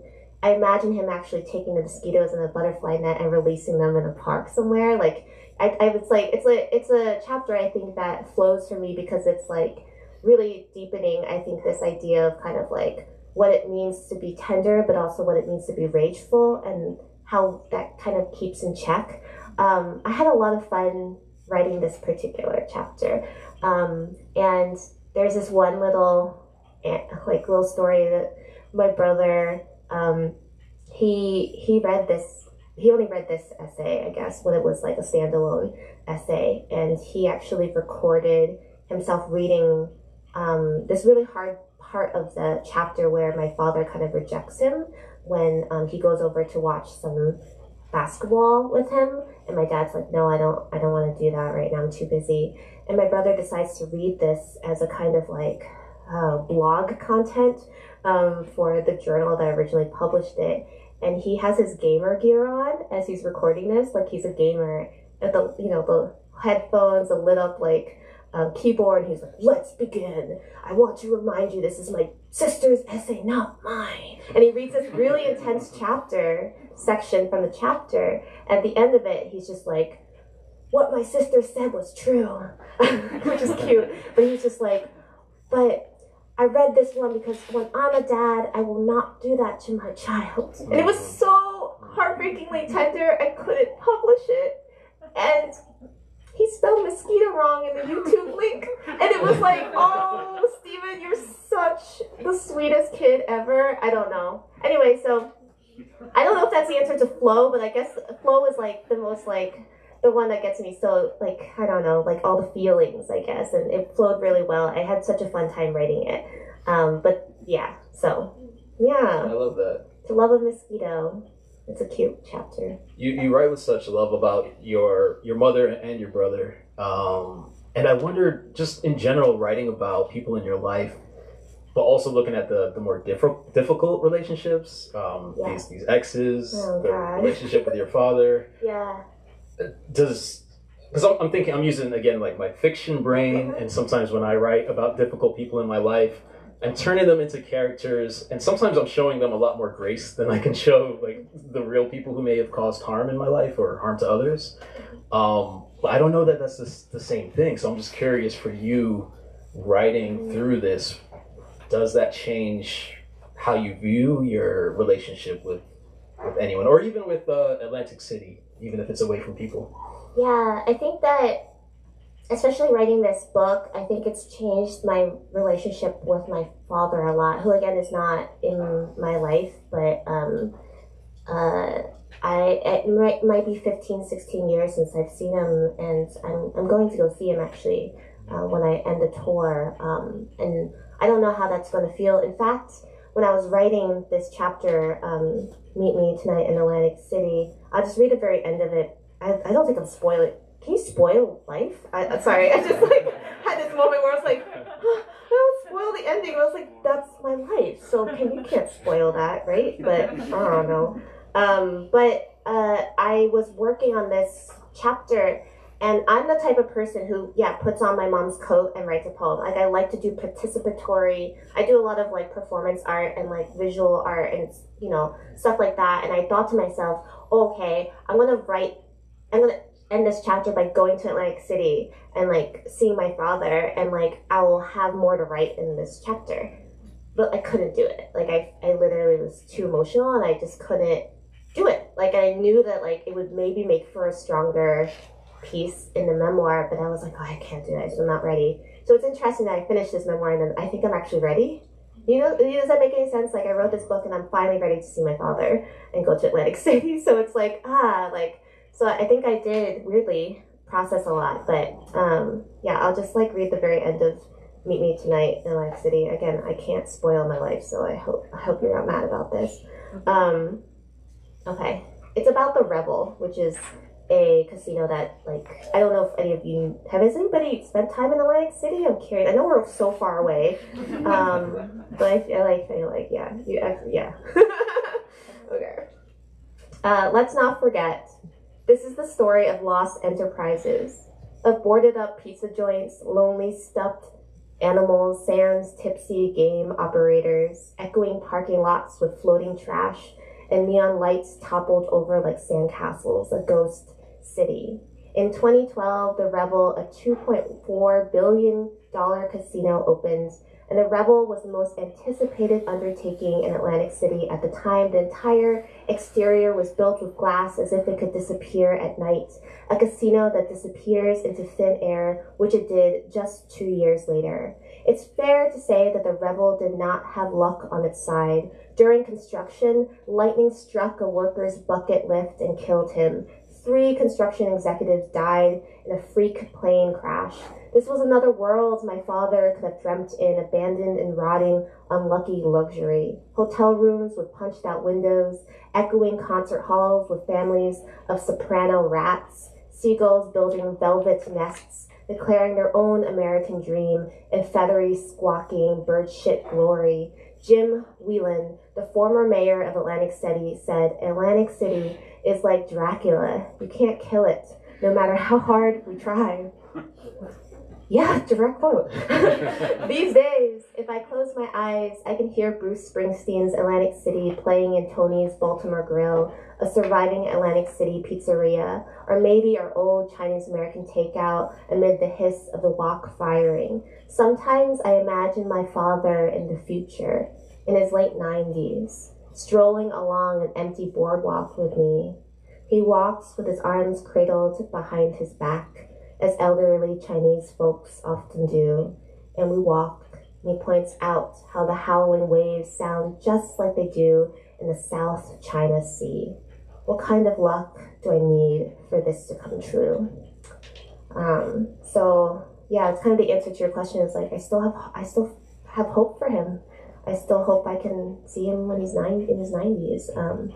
I imagine him actually taking the mosquitoes in a butterfly net and releasing them in a park somewhere. Like I, I it's like it's a it's a chapter I think that flows for me because it's like really deepening I think this idea of kind of like what it means to be tender but also what it means to be rageful and how that kind of keeps in check. Um, I had a lot of fun writing this particular chapter, um, and there's this one little eh, like little story that my brother um, he he read this he only read this essay I guess when it was like a standalone essay. And he actually recorded himself reading um, this really hard part of the chapter where my father kind of rejects him when um, he goes over to watch some basketball with him. And my dad's like no i don't i don't want to do that right now i'm too busy. And my brother decides to read this as a kind of like uh, blog content um, for the journal that originally published it and he has his gamer gear on as he's recording this. Like he's a gamer and the you know the headphones the lit up like um, keyboard. He's like let's begin. I want to remind you this is my sister's essay not mine. And he reads this really intense chapter section from the chapter. At the end of it he's just like what my sister said was true. Which is cute. But he's just like but I read this one because when I'm a dad, I will not do that to my child. And it was so heartbreakingly tender, I couldn't publish it. And he spelled mosquito wrong in the YouTube link. And it was like, oh, Steven, you're such the sweetest kid ever. I don't know. Anyway, so I don't know if that's the answer to flow, but I guess flow is like the most like the one that gets me so like I don't know like all the feelings I guess and it flowed really well. I had such a fun time writing it. Um, but yeah, so yeah. I love that. To love a mosquito. It's a cute chapter. You you write with such love about your your mother and your brother. Um, and I wonder just in general writing about people in your life but also looking at the, the more diff- difficult relationships, um, Yeah. these these exes, Oh, the God. relationship with your father. Yeah. Does because I'm, I'm thinking i'm using again like my fiction brain and sometimes when i write about difficult people in my life i'm turning them into characters and sometimes i'm showing them a lot more grace than i can show like the real people who may have caused harm in my life or harm to others. Um, but i don't know that that's the, the same thing so i'm just curious for you writing through this does that change how you view your relationship with with anyone or even with uh, atlantic city even if it's away from people Yeah, I think that especially writing this book, I think it's changed my relationship with my father a lot, who again is not in my life, but um uh I it might, might be 15, 16 years since I've seen him and I'm I'm going to go see him actually uh, when I end the tour. Um and I don't know how that's going to feel. In fact, when I was writing this chapter, um, Meet Me Tonight in Atlantic City, I'll just read the very end of it I, I don't think I'm spoiling. Can you spoil life? I, I'm sorry. I just like had this moment where I was like, "Huh, I don't spoil the ending. I was like, that's my life. So can you can't spoil that, right? But I don't know. Um, but uh, I was working on this chapter, and I'm the type of person who, yeah, puts on my mom's coat and writes a poem. Like I like to do participatory. I do a lot of like performance art and like visual art and you know stuff like that. And I thought to myself, okay, I'm gonna write I'm gonna end this chapter by going to Atlantic City and like seeing my father and like I will have more to write in this chapter. But I couldn't do it. Like I I literally was too emotional and I just couldn't do it. Like I knew that like it would maybe make for a stronger piece in the memoir, but I was like, oh, I can't do it. I'm not ready. So it's interesting that I finished this memoir and I think I'm actually ready. You know, does that make any sense? Like I wrote this book and I'm finally ready to see my father and go to Atlantic City. So it's like, ah, like so I think I did weirdly process a lot, but um, yeah, I'll just like read the very end of Meet Me Tonight in Atlantic City. Again, I can't spoil my life, so I hope I hope you're not mad about this. Um, okay, it's about the Revel, which is a casino that like I don't know if any of you have has anybody spent time in Atlantic City. I'm curious. I know we're so far away, um, but I feel like feel like yeah, you actually, yeah. okay. Uh, let's not forget this is the story of lost enterprises, of boarded up pizza joints, lonely stuffed animals, sans tipsy game operators, echoing parking lots with floating trash, and neon lights toppled over like sandcastles, a ghost city. In 2012, The Revel, a $2.4 billion casino, opened and the Revel was the most anticipated undertaking in Atlantic City at the time. The entire exterior was built with glass as if it could disappear at night, a casino that disappears into thin air, which it did just two years later. It's fair to say that the Revel did not have luck on its side. During construction, lightning struck a worker's bucket lift and killed him. Three construction executives died in a freak plane crash. This was another world my father could have dreamt in, abandoned and rotting, unlucky luxury. Hotel rooms with punched out windows, echoing concert halls with families of soprano rats, seagulls building velvet nests, declaring their own American dream in feathery, squawking, bird shit glory. Jim Whelan, the former mayor of Atlantic City, said Atlantic City is like Dracula. You can't kill it, no matter how hard we try. Yeah, direct quote. These days, if I close my eyes, I can hear Bruce Springsteen's Atlantic City playing in Tony's Baltimore Grill, a surviving Atlantic City pizzeria, or maybe our old Chinese American takeout amid the hiss of the wok firing. Sometimes I imagine my father in the future, in his late 90s, strolling along an empty boardwalk with me. He walks with his arms cradled behind his back as elderly Chinese folks often do, and we walk, and he points out how the howling waves sound just like they do in the South China Sea. What kind of luck do I need for this to come true? Um, so yeah, it's kind of the answer to your question is like I still have I still have hope for him. I still hope I can see him when he's nine in his nineties. Um,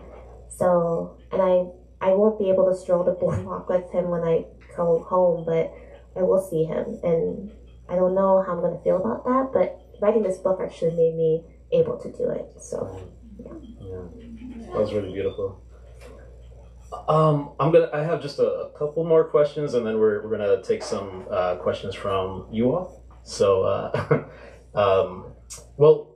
so and I I won't be able to stroll the boardwalk with him when I go home, but I will see him. And I don't know how I'm going to feel about that, but writing this book actually made me able to do it. So, yeah. yeah. That was really beautiful. Um, I'm gonna. I have just a, a, couple more questions, and then we're, we're gonna take some uh, questions from you all. So, uh, um, well,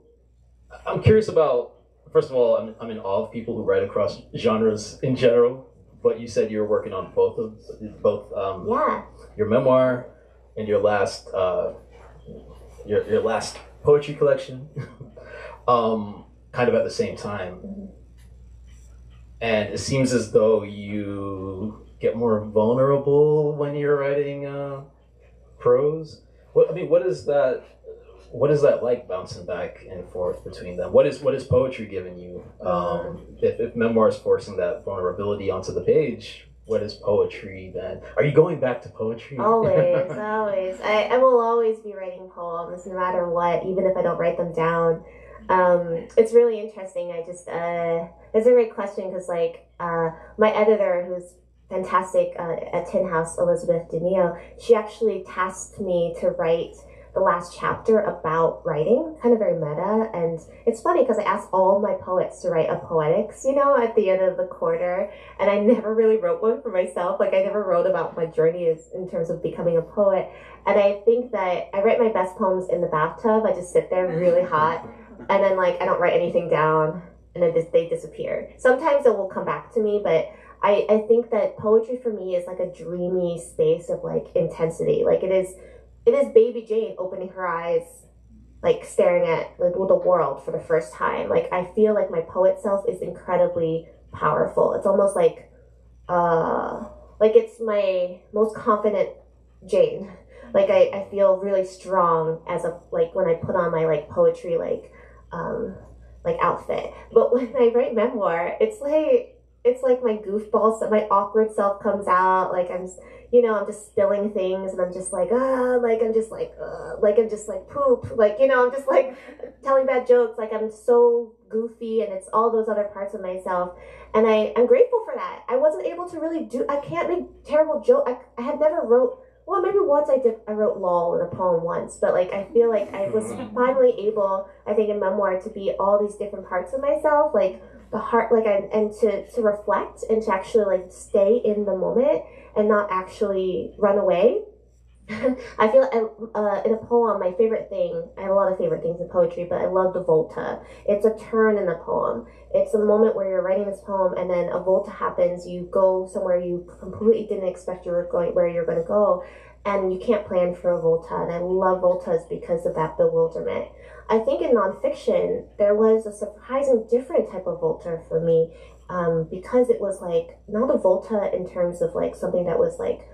I'm curious about. First of all, I'm, I'm in awe of people who write across genres in general but you said you were working on both of both um, yeah your memoir and your last uh, your your last poetry collection, um, kind of at the same time. And it seems as though you get more vulnerable when you're writing uh, prose. What I mean, what is that? What is that like bouncing back and forth between them? What is what is poetry giving you? Um, if, if memoir is forcing that vulnerability onto the page, what is poetry then? Are you going back to poetry? Always, always. I, I will always be writing poems no matter what, even if I don't write them down. Um, it's really interesting. I just, uh, it's a great question because, like, uh, my editor, who's fantastic uh, at Tin House, Elizabeth DeMeo, she actually tasked me to write the last chapter about writing, kind of very meta. And it's funny because I asked all my poets to write a poetics, you know, at the end of the quarter, and I never really wrote one for myself. Like I never wrote about my journey in terms of becoming a poet. And I think that I write my best poems in the bathtub. I just sit there really hot, and then like I don't write anything down, and then they disappear. Sometimes it will come back to me, but. I, I think that poetry for me is like a dreamy space of like intensity. Like it is it is baby Jane opening her eyes, like staring at like the world for the first time. Like I feel like my poet self is incredibly powerful. It's almost like uh like it's my most confident Jane. Like I, I feel really strong as a like when I put on my like poetry like um like outfit. But when I write memoir, it's like it's like my goofball my awkward self comes out. Like I'm you know, I'm just spilling things and I'm just like, ah, like I'm just like, uh, like I'm just like poop, like, you know, I'm just like telling bad jokes, like I'm so goofy and it's all those other parts of myself. And I, I'm grateful for that. I wasn't able to really do, I can't make terrible jokes. I, I had never wrote, well, maybe once I did, I wrote lol in a poem once, but like, I feel like I was finally able, I think in memoir to be all these different parts of myself, like the heart, like, I, and to, to reflect and to actually like stay in the moment and not actually run away. I feel uh, in a poem, my favorite thing, I have a lot of favorite things in poetry, but I love the volta. It's a turn in the poem. It's a moment where you're writing this poem and then a volta happens. You go somewhere you completely didn't expect you were going, where you're going to go, and you can't plan for a volta. And I love voltas because of that bewilderment. I think in nonfiction, there was a surprising different type of volta for me um, because it was like not a volta in terms of like something that was like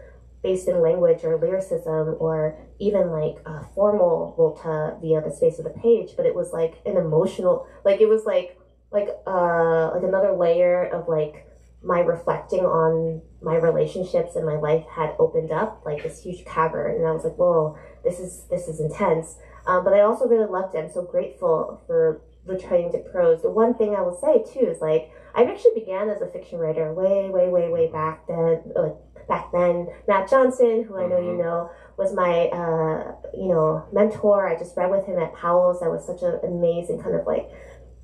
based in language or lyricism or even like a formal volta via the space of the page, but it was like an emotional, like it was like like uh like another layer of like my reflecting on my relationships and my life had opened up like this huge cavern and I was like, whoa, this is this is intense. Um, but I also really loved it. I'm so grateful for returning to prose. The one thing I will say too is like I actually began as a fiction writer way, way, way, way back then, like back then. Matt Johnson, who I know mm-hmm. you know, was my uh, you know mentor. I just read with him at Powell's. That was such an amazing kind of like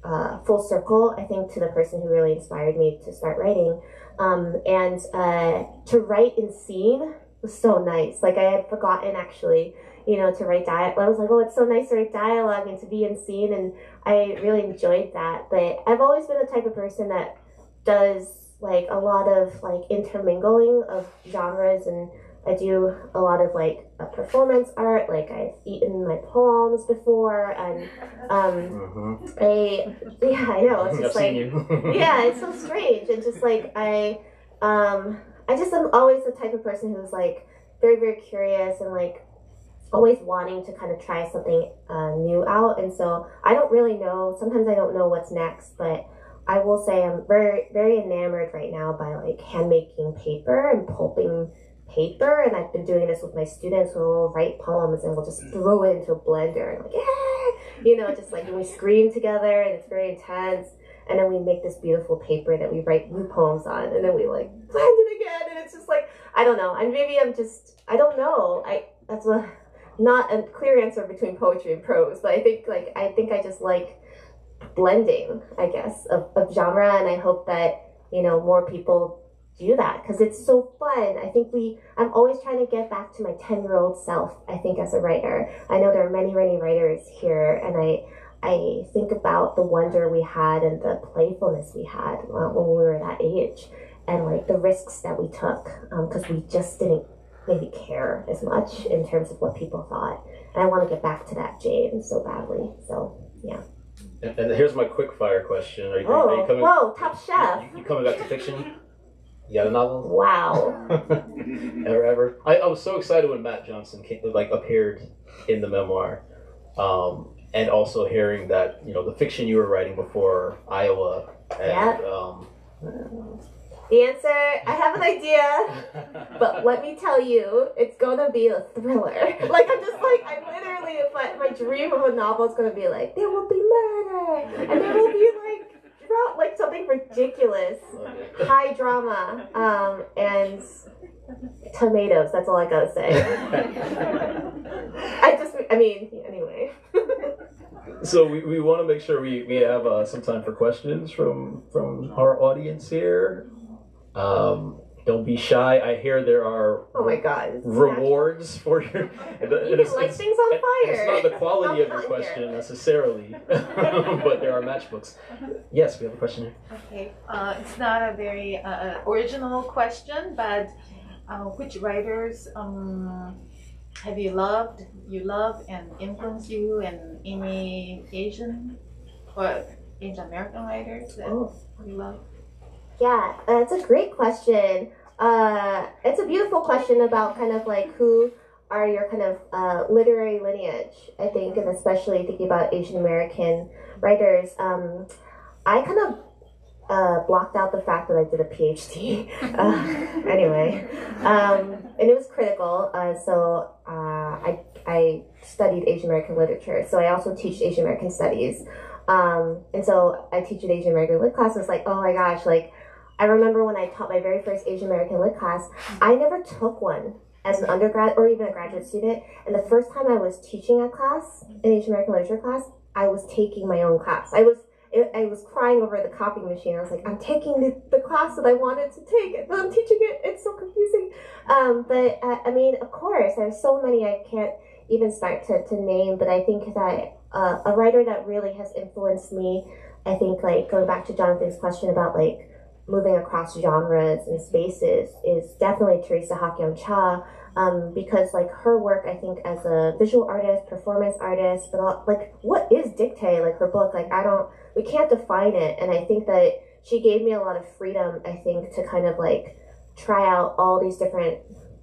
uh, full circle. I think to the person who really inspired me to start writing. Um, and uh, to write in scene was so nice. Like I had forgotten actually, you know, to write dialogue. I was like, oh, it's so nice to write dialogue and to be in scene, and I really enjoyed that. But I've always been the type of person that does like a lot of like intermingling of genres and I do a lot of like a performance art. Like I've eaten my palms before, and um, mm-hmm. I yeah, I know it's just like yeah, it's so strange and just like I um, I just am always the type of person who's like very very curious and like always wanting to kind of try something uh, new out. And so I don't really know. Sometimes I don't know what's next, but I will say I'm very, very enamored right now by like hand making paper and pulping paper. And I've been doing this with my students who will write poems and we'll just mm. throw it into a blender and like, yeah, you know, just like we scream together and it's very intense. And then we make this beautiful paper that we write new poems on. And then we like blend it again. And it's just like, I don't know. And maybe I'm just, I don't know. I, that's a, not a clear answer between poetry and prose, but I think like, I think I just like, blending, I guess, of, of genre. And I hope that, you know, more people do that because it's so fun. I think we, I'm always trying to get back to my 10 year old self, I think, as a writer. I know there are many, many writers here, and I, I think about the wonder we had and the playfulness we had uh, when we were that age and like the risks that we took because um, we just didn't maybe care as much in terms of what people thought. And I want to get back to that, Jane, so badly. So, yeah. And, and here's my quick fire question: Are you, oh, are you coming? Whoa, Top Chef! You, you, coming back to fiction? You got a novel? Wow. ever, ever. I, I was so excited when Matt Johnson came, like appeared in the memoir, um, and also hearing that you know the fiction you were writing before Iowa. And, yep. Um, the answer, I have an idea, but let me tell you, it's gonna be a thriller. Like I'm just like I literally, my, my dream of a novel is gonna be like there will be murder and there will be like like something ridiculous, high drama, um, and tomatoes. That's all I gotta say. I just, I mean, anyway. so we, we want to make sure we, we have uh, some time for questions from from our audience here. Um, don't be shy. I hear there are oh my god rewards for your. you can light things on fire. It's not the quality of your question here. necessarily, but there are matchbooks. Yes, we have a question here. Okay, uh, it's not a very uh, original question, but uh, which writers um, have you loved, you love, and influenced you, and any Asian or Asian American writers that oh. you love? Yeah, that's a great question. Uh, it's a beautiful question about kind of like who are your kind of uh, literary lineage, I think, and especially thinking about Asian American writers. Um, I kind of uh, blocked out the fact that I did a PhD. Uh, anyway, um, and it was critical. Uh, so uh, I I studied Asian American literature. So I also teach Asian American studies. Um, and so I teach an Asian American lit class. It's like, oh my gosh, like I remember when I taught my very first Asian American lit class, I never took one as an undergrad or even a graduate student. And the first time I was teaching a class, an Asian American literature class, I was taking my own class. I was I was crying over the copying machine. I was like, I'm taking the, the class that I wanted to take, but I'm teaching it. It's so confusing. Um, but uh, I mean, of course, there's so many I can't even start to, to name. But I think that uh, a writer that really has influenced me, I think, like going back to Jonathan's question about like moving across genres and spaces, is definitely Theresa Hak Kyung Cha um, because like her work i think as a visual artist performance artist but like what is Dictee like her book? Like i don't we can't define it and i think that she gave me a lot of freedom i think to kind of like try out all these different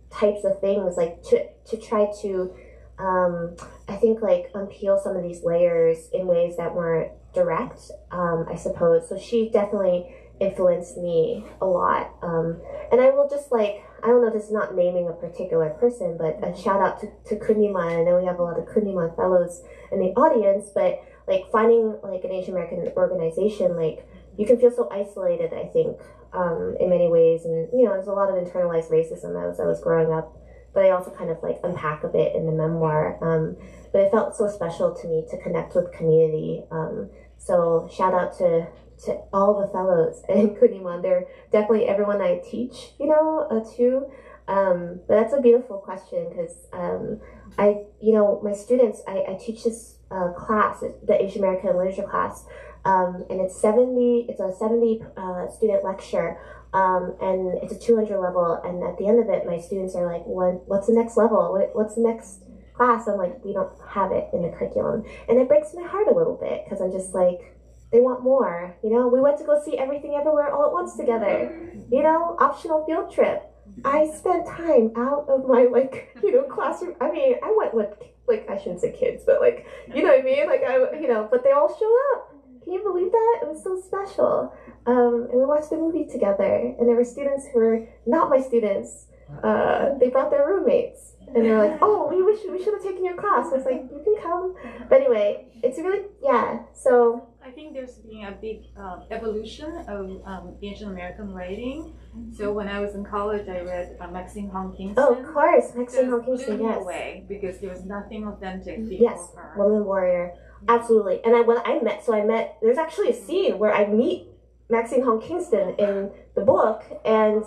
types of things like to to try to um, i think like unpeel some of these layers in ways that weren't direct um, i suppose. So she definitely influenced me a lot um, and i will just like I don't know, this is not naming a particular person, but a shout out to, to Kundiman. I know we have a lot of Kundiman fellows in the audience, but like finding like an Asian American organization, like you can feel so isolated, I think, um, in many ways. And, you know, there's a lot of internalized racism as I was growing up, but I also kind of like unpack a bit in the memoir. Um, but it felt so special to me to connect with community. Um, so shout out to to all the fellows in Kundiman. They're definitely everyone I teach, you know, uh, too. Um, but that's a beautiful question because um, I, you know, my students, I, I teach this uh, class, the Asian American Literature class, um, and it's 70, it's a 70 uh, student lecture. Um, and it's a 200 level, and at the end of it, my students are like, "What? What's the next level? What, what's the next class?" I'm like, "We don't have it in the curriculum," and it breaks my heart a little bit because I'm just like, they want more. You know, we went to go see everything everywhere all at once together. You know, optional field trip. I spent time out of my like, you know, classroom. I mean, I went with like I shouldn't say kids, but like, you know what I mean? Like I, you know, but they all showed up. Can you believe that? It was so special. Um, and we watched the movie together, and there were students who were not my students. Uh, they brought their roommates, and they're like, "Oh, we wish we should have taken your class." I was like, "You can come." But anyway, it's really yeah. So I think there's been a big uh, evolution of um, Asian American writing. So when I was in college, I read uh, Maxine Hong Kingston. oh, of course, Maxine Hong Kingston, yes. away because there was nothing authentic before Yes, her. woman warrior, absolutely. And I when I met, so I met. There's actually a scene where I meet Maxine Hong Kingston in the book, and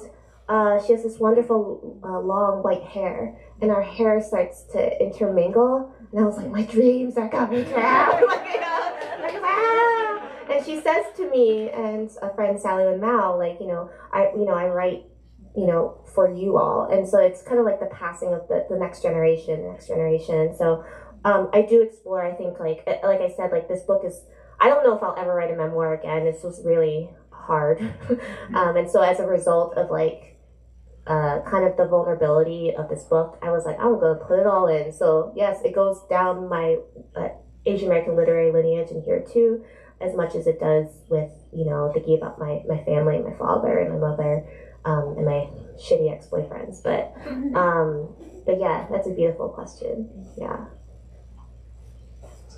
uh, she has this wonderful uh, long white hair, and our hair starts to intermingle. And I was like, my dreams are coming true. like, you know, like! And she says to me and a friend Sally and Mal, like, you know, I, you know, I write, you know, for you all, and so it's kind of like the passing of the, the next generation, next generation. So um, I do explore. I think like uh, like I said, like this book is. I don't know if I'll ever write a memoir again. This was really hard, um, and so as a result of like uh, kind of the vulnerability of this book, I was like, I'm gonna put it all in. So yes, it goes down my uh, Asian American literary lineage in here too, as much as it does with you know thinking about my my family, my father and my mother, um, and my shitty ex boyfriends. But um, but yeah, that's a beautiful question. Yeah.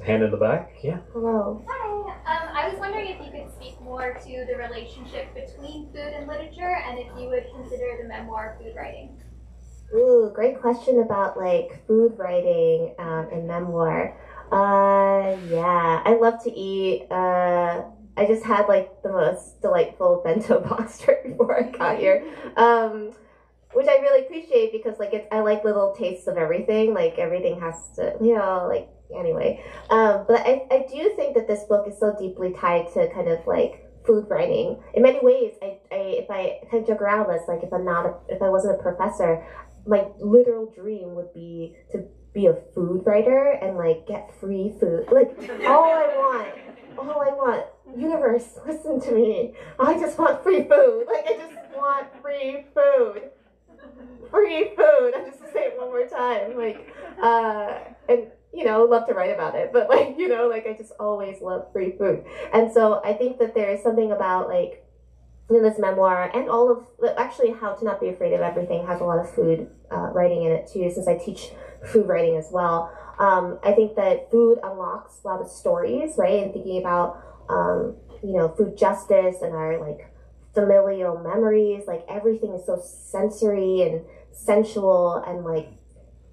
Hand in the back. Yeah. Hello. Hi. Um, I was wondering if you could speak more to the relationship between food and literature, and if you would consider the memoir food writing. Ooh, great question about like food writing um, and memoir. Uh, yeah, I love to eat. Uh, I just had like the most delightful bento box right before I got here, um, which I really appreciate because like it's I like little tastes of everything. Like everything has to, you know, like anyway. Um, but I I do think that this book is so deeply tied to kind of like food writing in many ways. I, I if I kind of joke around this, like if I'm not a, if I wasn't a professor, my literal dream would be to be a food writer and like get free food. Like all I want, all I want, universe, listen to me. I just want free food. Like I just want free food. Free food. I'm just gonna say it one more time. Like uh and you know, love to write about it, but like, you know, like I just always love free food. And so I think that there is something about like in this memoir and all of actually how to not be afraid of everything has a lot of food uh, writing in it too since i teach food writing as well. Um, i think that food unlocks a lot of stories right? And thinking about um, you know food justice and our like familial memories like everything is so sensory and sensual and like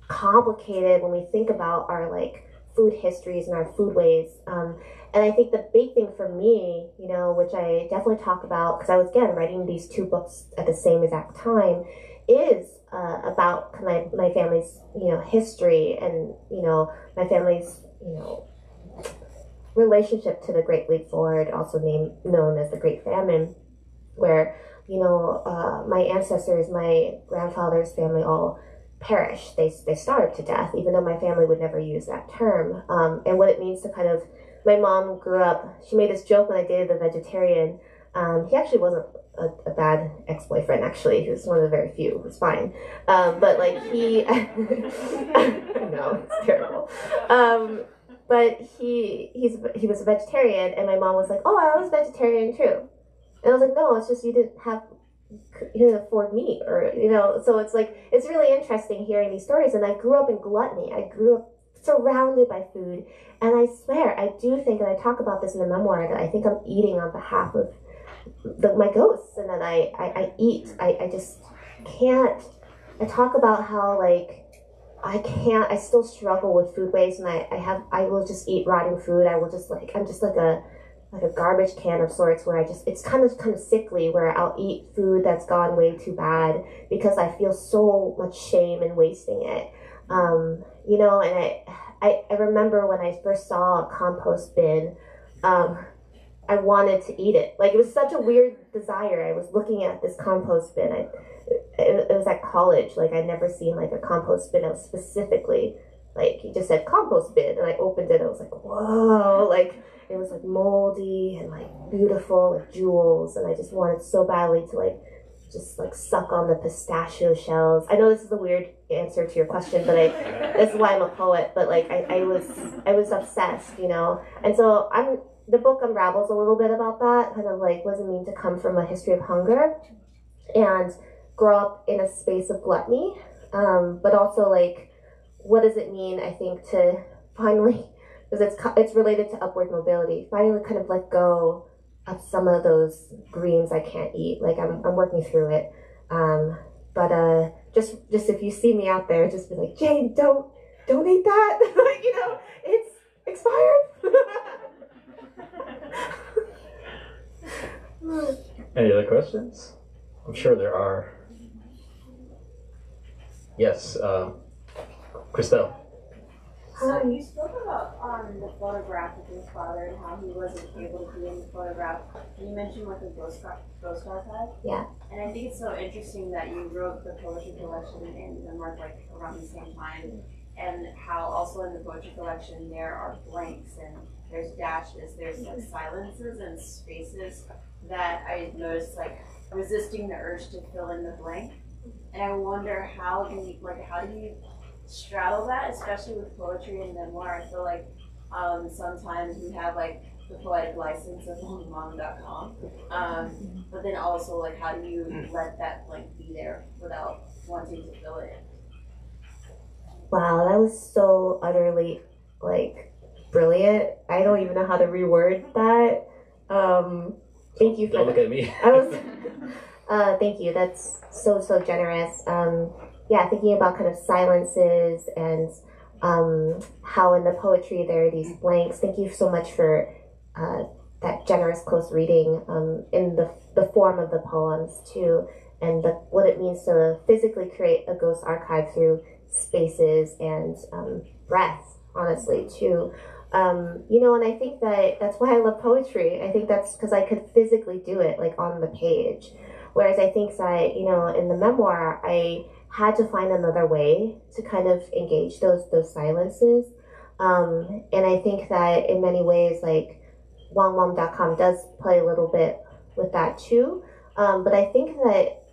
complicated when we think about our like food histories and our foodways. Um, and I think the big thing for me, you know, which I definitely talk about because I was again writing these two books at the same exact time, is uh, about my my family's you know history and you know my family's you know relationship to the Great Leap Forward, also named known as the Great Famine, where you know uh, my ancestors, my grandfather's family all perished. They they starved to death, even though my family would never use that term. Um, and what it means to kind of my mom grew up. She made this joke when I dated a vegetarian. Um, he actually wasn't a, a, bad ex-boyfriend. Actually, he was one of the very few. It was fine. Um, but like he, no, it's terrible. Um, but he he's he was a vegetarian, and my mom was like, "Oh, I was vegetarian too," and I was like, "No, it's just you didn't have." Afford meat, or you know, so it's like it's really interesting hearing these stories. And I grew up in gluttony. I grew up surrounded by food, and I swear, I do think, and I talk about this in the memoir, that I think I'm eating on behalf of the, my ghosts, and that I, I, I eat. I, I just can't. I talk about how, like, I can't, I still struggle with food waste, and I, I have, I will just eat rotting food. I will just, like, I'm just like a, like a garbage can of sorts where I just it's kind of kind of sickly where I'll eat food that's gone way too bad because I feel so much shame in wasting it. Um, you know, and I, I I remember when I first saw a compost bin, um, I wanted to eat it. Like it was such a weird desire. I was looking at this compost bin. I, it, it was at college. Like I'd never seen like a compost bin. Specifically like he just said compost bin, and I opened it. I was like, whoa! Like it was like moldy and like beautiful, like jewels, and I just wanted so badly to like just like suck on the pistachio shells. I know this is a weird answer to your question, but I this is why I'm a poet. But like I, I was I was obsessed, you know. And so I'm the book unravels a little bit about that, kind of like what does it mean to come from a history of hunger and grow up in a space of gluttony, um, but also like what does it mean? I think to finally because it's it's related to upward mobility. Finally, kind of let go of some of those greens I can't eat. Like I'm, I'm working through it. Um, but uh, just just if you see me out there, just be like, Jane, don't don't eat that. like you know, it's expired. Any other questions? I'm sure there are. Yes, um, Christelle. So you spoke about um, the photograph of your father and how he wasn't able to be in the photograph. And you mentioned what the ghost, ghost archive. Yeah. And I think it's so interesting that you wrote the poetry collection in Denmark like around the same time, and how also in the poetry collection there are blanks and there's dashes, there's like silences and spaces that I noticed like resisting the urge to fill in the blank. And I wonder how do you like how do you straddle that, especially with poetry and memoir. I feel like um, sometimes we have like the poetic license of mom.com, um, but then also like how do you let that like be there without wanting to fill it Wow, that was so utterly like brilliant. I don't even know how to reword that. Um, thank you for Don't look that. at me. I was, uh, thank you. That's so so generous. Um, yeah, thinking about kind of silences and um, how in the poetry there are these blanks. Thank you so much for uh, that generous close reading um, in the the form of the poems too, and the, what it means to physically create a ghost archive through spaces and um, breath. Honestly, too. Um, you know, and I think that that's why I love poetry. I think that's because I could physically do it, like on the page. Whereas I think that, you know, in the memoir, I had to find another way to kind of engage those those silences. Um, and I think that in many ways, like wangmom.com does play a little bit with that too. Um, but I think that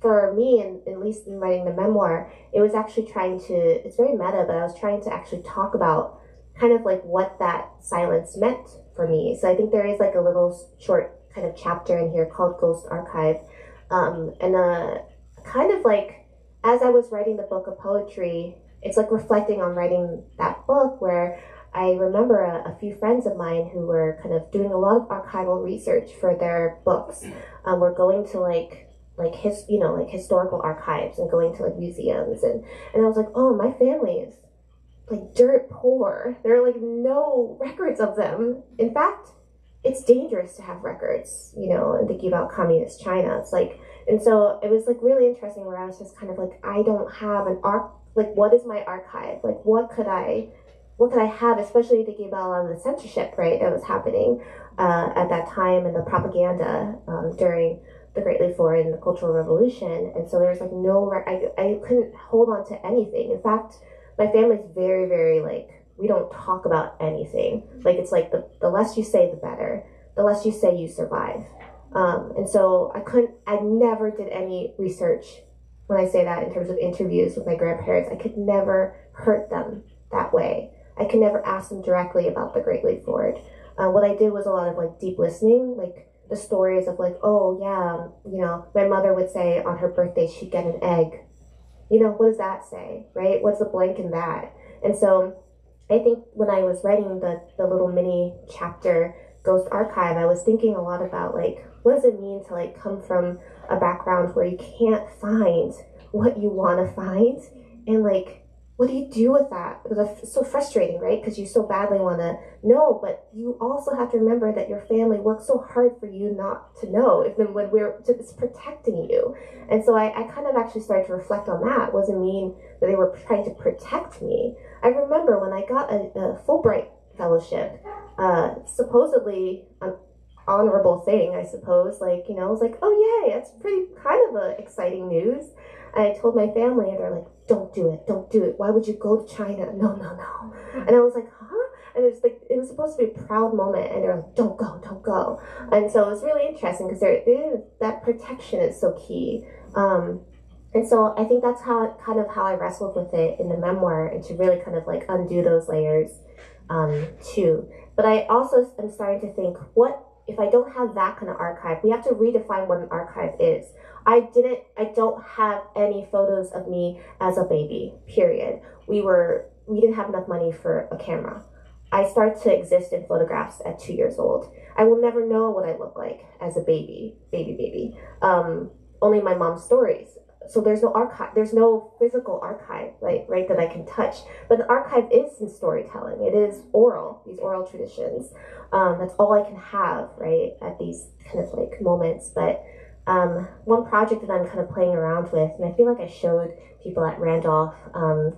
for me, and at least in writing the memoir, it was actually trying to, it's very meta, but I was trying to actually talk about kind of like what that silence meant for me. So I think there is like a little short kind of chapter in here called Ghost Archive. Um, and a kind of like as I was writing the book of poetry, it's like reflecting on writing that book where I remember a, a, few friends of mine who were kind of doing a lot of archival research for their books. Um, were going to like like his you know like historical archives and going to like museums and and I was like, oh, my family is like dirt poor. There are like no records of them. In fact, it's dangerous to have records, you know, and thinking about communist China. It's like, and so it was like really interesting where I was just kind of like, I don't have an arc, like, what is my archive? Like, what could I, what could I have, especially thinking about a lot of the censorship, right, that was happening uh, at that time and the propaganda um, during the Great Leap Forward and the Cultural Revolution. And so there's like no, I, I couldn't hold on to anything. In fact, my family's very, very like, we don't talk about anything. Like it's like the, the less you say, the better. The less you say, you survive. Um, and so I couldn't, I never did any research when I say that in terms of interviews with my grandparents. I could never hurt them that way. I could never ask them directly about the Great Leap Forward. Uh, what I did was a lot of like deep listening, like the stories of like, oh yeah, you know, my mother would say on her birthday she'd get an egg. You know, what does that say, right? What's the blank in that? And so I think when I was writing the, the little mini chapter Ghost Archive, I was thinking a lot about like what does it mean to like come from a background where you can't find what you want to find and like what do you do with that? It's so frustrating, right? Because you so badly want to know, but you also have to remember that your family worked so hard for you not to know. Even when we're just protecting you, and so I, I kind of actually started to reflect on that. It wasn't mean that they were trying to protect me. I remember when I got a, a Fulbright fellowship, uh, supposedly an honorable thing, I suppose. Like you know, I was like, oh yay, that's pretty kind of a exciting news. And I told my family, and they're like, don't do it, don't do it. Why would you go to China? No, no, no. And I was like, huh? And it's like it was supposed to be a proud moment, and they're like, "Don't go, don't go." And so it was really interesting because that protection is so key. Um, and so I think that's how kind of how I wrestled with it in the memoir, and to really kind of like undo those layers um, too. But I also am starting to think, what if I don't have that kind of archive? We have to redefine what an archive is. I didn't, I don't have any photos of me as a baby, period. We were, we didn't have enough money for a camera. I start to exist in photographs at two years old. I will never know what I look like as a baby, baby, baby. Um, only my mom's stories. So there's no archive, there's no physical archive, like right, that I can touch. But the archive is in storytelling. It is oral, these oral traditions. Um, that's all I can have, right, at these kind of like moments. But um, one project that I'm kind of playing around with, and I feel like I showed people at Randolph, um,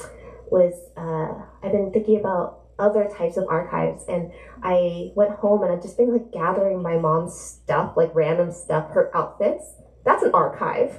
was uh, I've been thinking about other types of archives, and I went home and I've just been like gathering my mom's stuff, like random stuff, her outfits. That's an archive.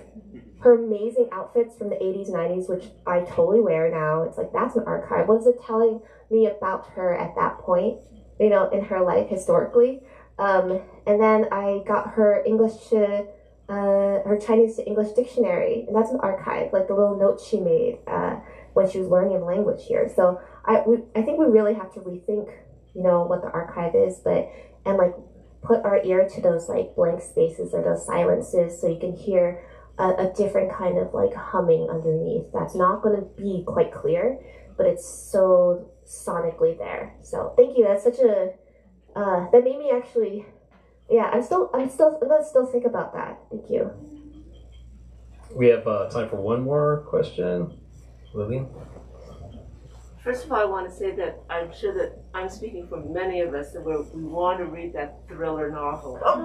Her amazing outfits from the 80s, 90s, which I totally wear now. It's like that's an archive. What is it telling me about her at that point, you know, in her life historically? Um, and then I got her English to uh, her Chinese to English dictionary, and that's an archive, like the little notes she made uh, when she was learning the language here. So I, we, I think we really have to rethink, you know, what the archive is, but and like put our ear to those like blank spaces or those silences, so you can hear a, a different kind of like humming underneath. That's not going to be quite clear, but it's so sonically there. So thank you. That's such a uh, that made me actually yeah, I'm still, I'm still, I'm still think about that. Thank you. We have uh, time for one more question. Lillian? First of all, I want to say that I'm sure that I'm speaking for many of us that we we want to read that thriller novel. um,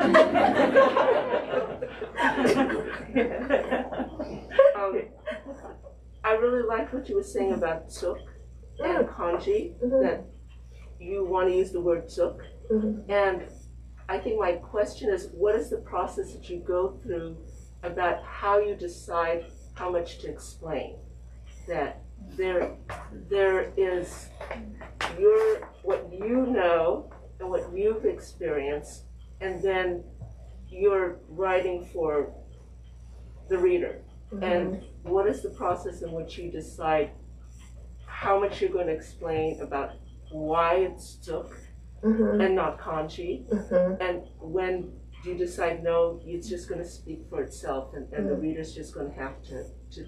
I really liked what you were saying about juk and congee, mm-hmm. that you want to use the word juk. Mm-hmm. And I think my question is what is the process that you go through about how you decide how much to explain? That there there is your what you know and what you've experienced and then you're writing for the reader. Mm-hmm. And what is the process in which you decide how much you're going to explain about why it took mm-hmm. and not congee. Mm-hmm. And when you decide no, it's just going to speak for itself, and, and mm-hmm. the reader's just going to have to to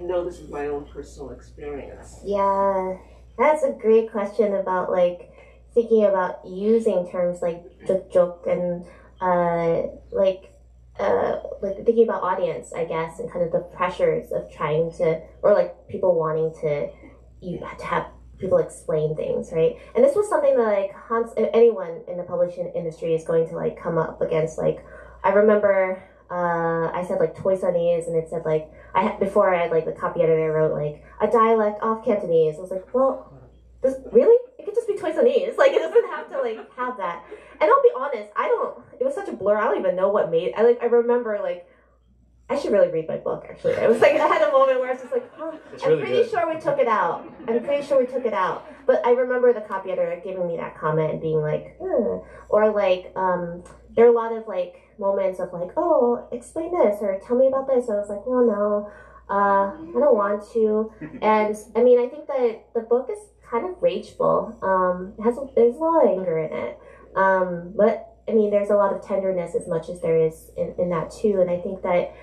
know this is my own personal experience. Yeah, that's a great question about like thinking about using terms like juk and uh, like uh, like thinking about audience, I guess, and kind of the pressures of trying to, or like people wanting to, you have to have people explain things, right? And this was something that like Hans, anyone in the publishing industry is going to like come up against. Like, I remember uh, I said like Toisanese, and it said like I had before I had like the copy editor wrote like a dialect of Cantonese. I was like, well, this really it could just be Toisanese. Like it doesn't have to like have that. And I'll be honest, I don't. It was such a blur. I don't even know what made. I like. I remember like. I should really read my book. Actually, I was like, I had a moment where I was just like, It's I'm really pretty good. sure we took it out. I'm pretty sure we took it out. But I remember the copy editor giving me that comment and being like, hmm. or like, um, there are a lot of like moments of like, oh, explain this or tell me about this. And I was like, oh no, uh, I don't want to. And I mean, I think that the book is kind of rageful. Um, it has there's a lot of anger in it. Um, but I mean, there's a lot of tenderness as much as there is in, in that too. And I think that,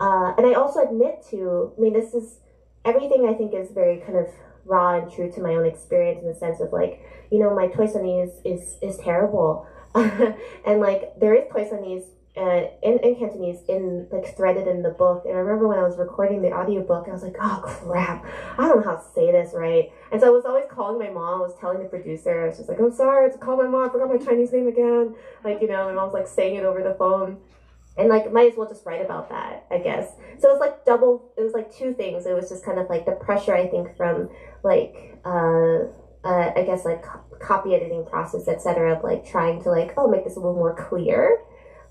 uh, and I also admit to, I mean, this is everything I think is very kind of raw and true to my own experience in the sense of like, you know, my Toisanese is, is, is terrible. and like, there is Toisanese uh, in, in Cantonese in like threaded in the book. And I remember when I was recording the audiobook, I was like, oh crap, I don't know how to say this right. And so I was always calling my mom, I was telling the producer, I was just like, I'm sorry, to call my mom, I forgot my Chinese name again. Like, you know, my mom's like saying it over the phone. And like, might as well just write about that, I guess. So it was like double, it was like two things. It was just kind of like the pressure, I think, from like, uh, uh, I guess like co- copy editing process, etc. Of like trying to like, oh, make this a little more clear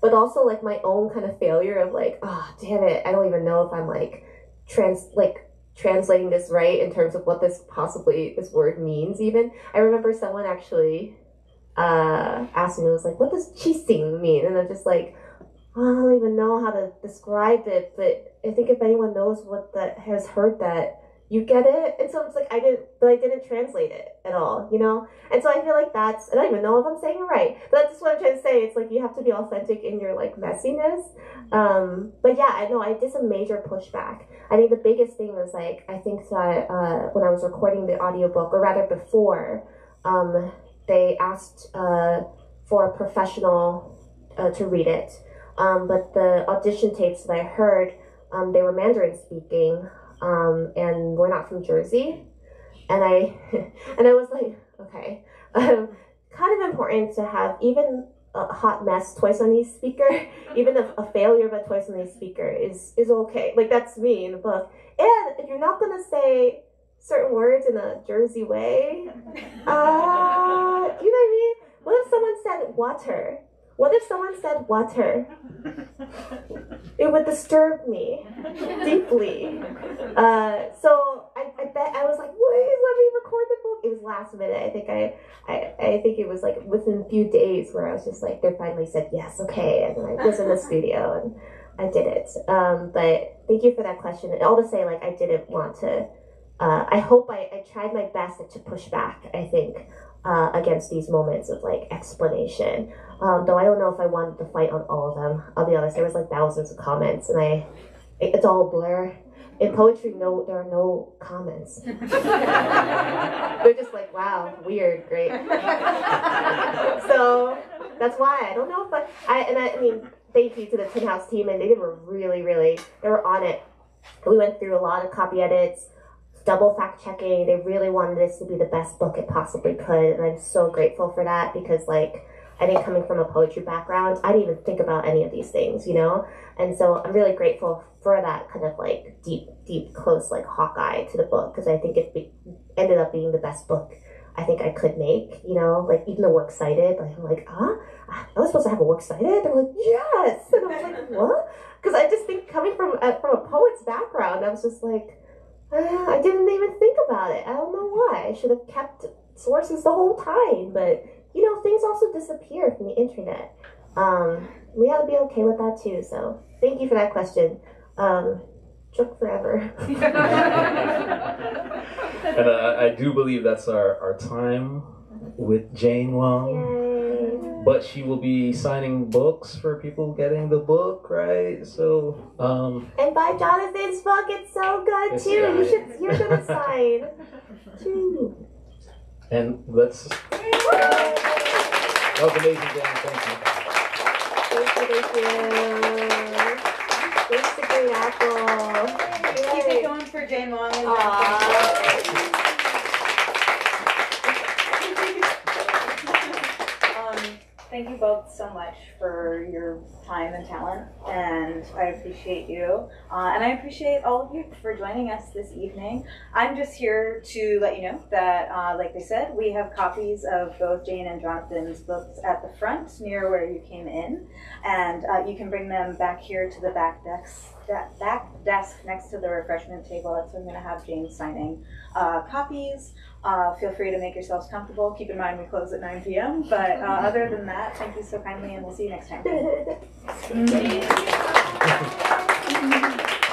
but also like my own kind of failure of like, oh damn it, I don't even know if I'm like trans like translating this right in terms of what this possibly this word means even. I remember someone actually uh asked me, was like, what does chising mean? And I'm just like, I don't even know how to describe it, but I think if anyone knows what that has heard that, you get it. And so it's like I didn't but I didn't translate it at all, you know? And so I feel like that's I don't even know if I'm saying it right. But that's just what I'm trying to say. It's like you have to be authentic in your like messiness. Um but yeah, I know I did some major pushback. I think the biggest thing was like I think that uh when I was recording the audiobook or rather before, um, they asked uh for a professional uh, to read it. Um, but the audition tapes that I heard, um, they were Mandarin speaking, um, and we're not from Jersey. And I, and I was like, okay, um, kind of important to have even a hot mess Toisanese speaker, even a, a failure of a Toisanese speaker is is okay. Like that's me in the book. And if you're not gonna say certain words in a Jersey way, uh, you know what I mean? What if someone said water? What if someone said water? It would disturb me deeply. Uh, so I, I bet I was like, please let me record the book. It was last minute. I think I, I, I think it was like within a few days where I was just like, they finally said yes, okay, and then I was in the studio and I did it. Um, but thank you for that question. And all to say, like, I didn't want to. Uh, I hope I, I tried my best to push back. I think uh, against these moments of like explanation. Um, though I don't know if I wanted to fight on all of them. I'll be honest, there was like thousands of comments, and I, it, it's all a blur. In poetry, no, there are no comments. They're just like, wow, weird, great. so that's why I don't know, but I and I, I mean, thank you to the Tin House team, and they were really, really, they were on it. We went through a lot of copy edits, double fact checking. They really wanted this to be the best book it possibly could, and I'm so grateful for that because, like, I think coming from a poetry background, I didn't even think about any of these things, you know? And so I'm really grateful for that kind of like deep, deep, close, like Hawkeye to the book because I think it be- ended up being the best book I think I could make, you know? Like, even though we're excited, like, I'm like, huh? I was supposed to have a work cited? They're like, yes! And I was like, what? Because I just think coming from a, from a poet's background, I was just like, uh, I didn't even think about it. I don't know why. I should have kept sources the whole time, but you know, things also disappear from the internet. Um, we gotta be okay with that too. So thank you for that question. Um, took forever. And uh, I do believe that's our, our time with Jane Wong. Yay. But she will be signing books for people getting the book, right? So, um, And buy Jonathan's book. It's so good too. You should. You're gonna sign. too. And let's. That was amazing, Jane. Thank you. Thank you. Thank you. Thanks to Green Apple. Keep it going for Jane Wong. and both so much for your time and talent, and I appreciate you. Uh, and I appreciate all of you for joining us this evening. I'm just here to let you know that, uh, like they said, we have copies of both Jane and Jonathan's books at the front near where you came in, and uh, you can bring them back here to the back desk. Back desk next to the refreshment table. That's where I'm going to have Jane signing uh, copies. Uh, feel free to make yourselves comfortable. Keep in mind we close at 9 p.m. But uh, other than that, thank you so kindly, and we'll see you next time. Thank you.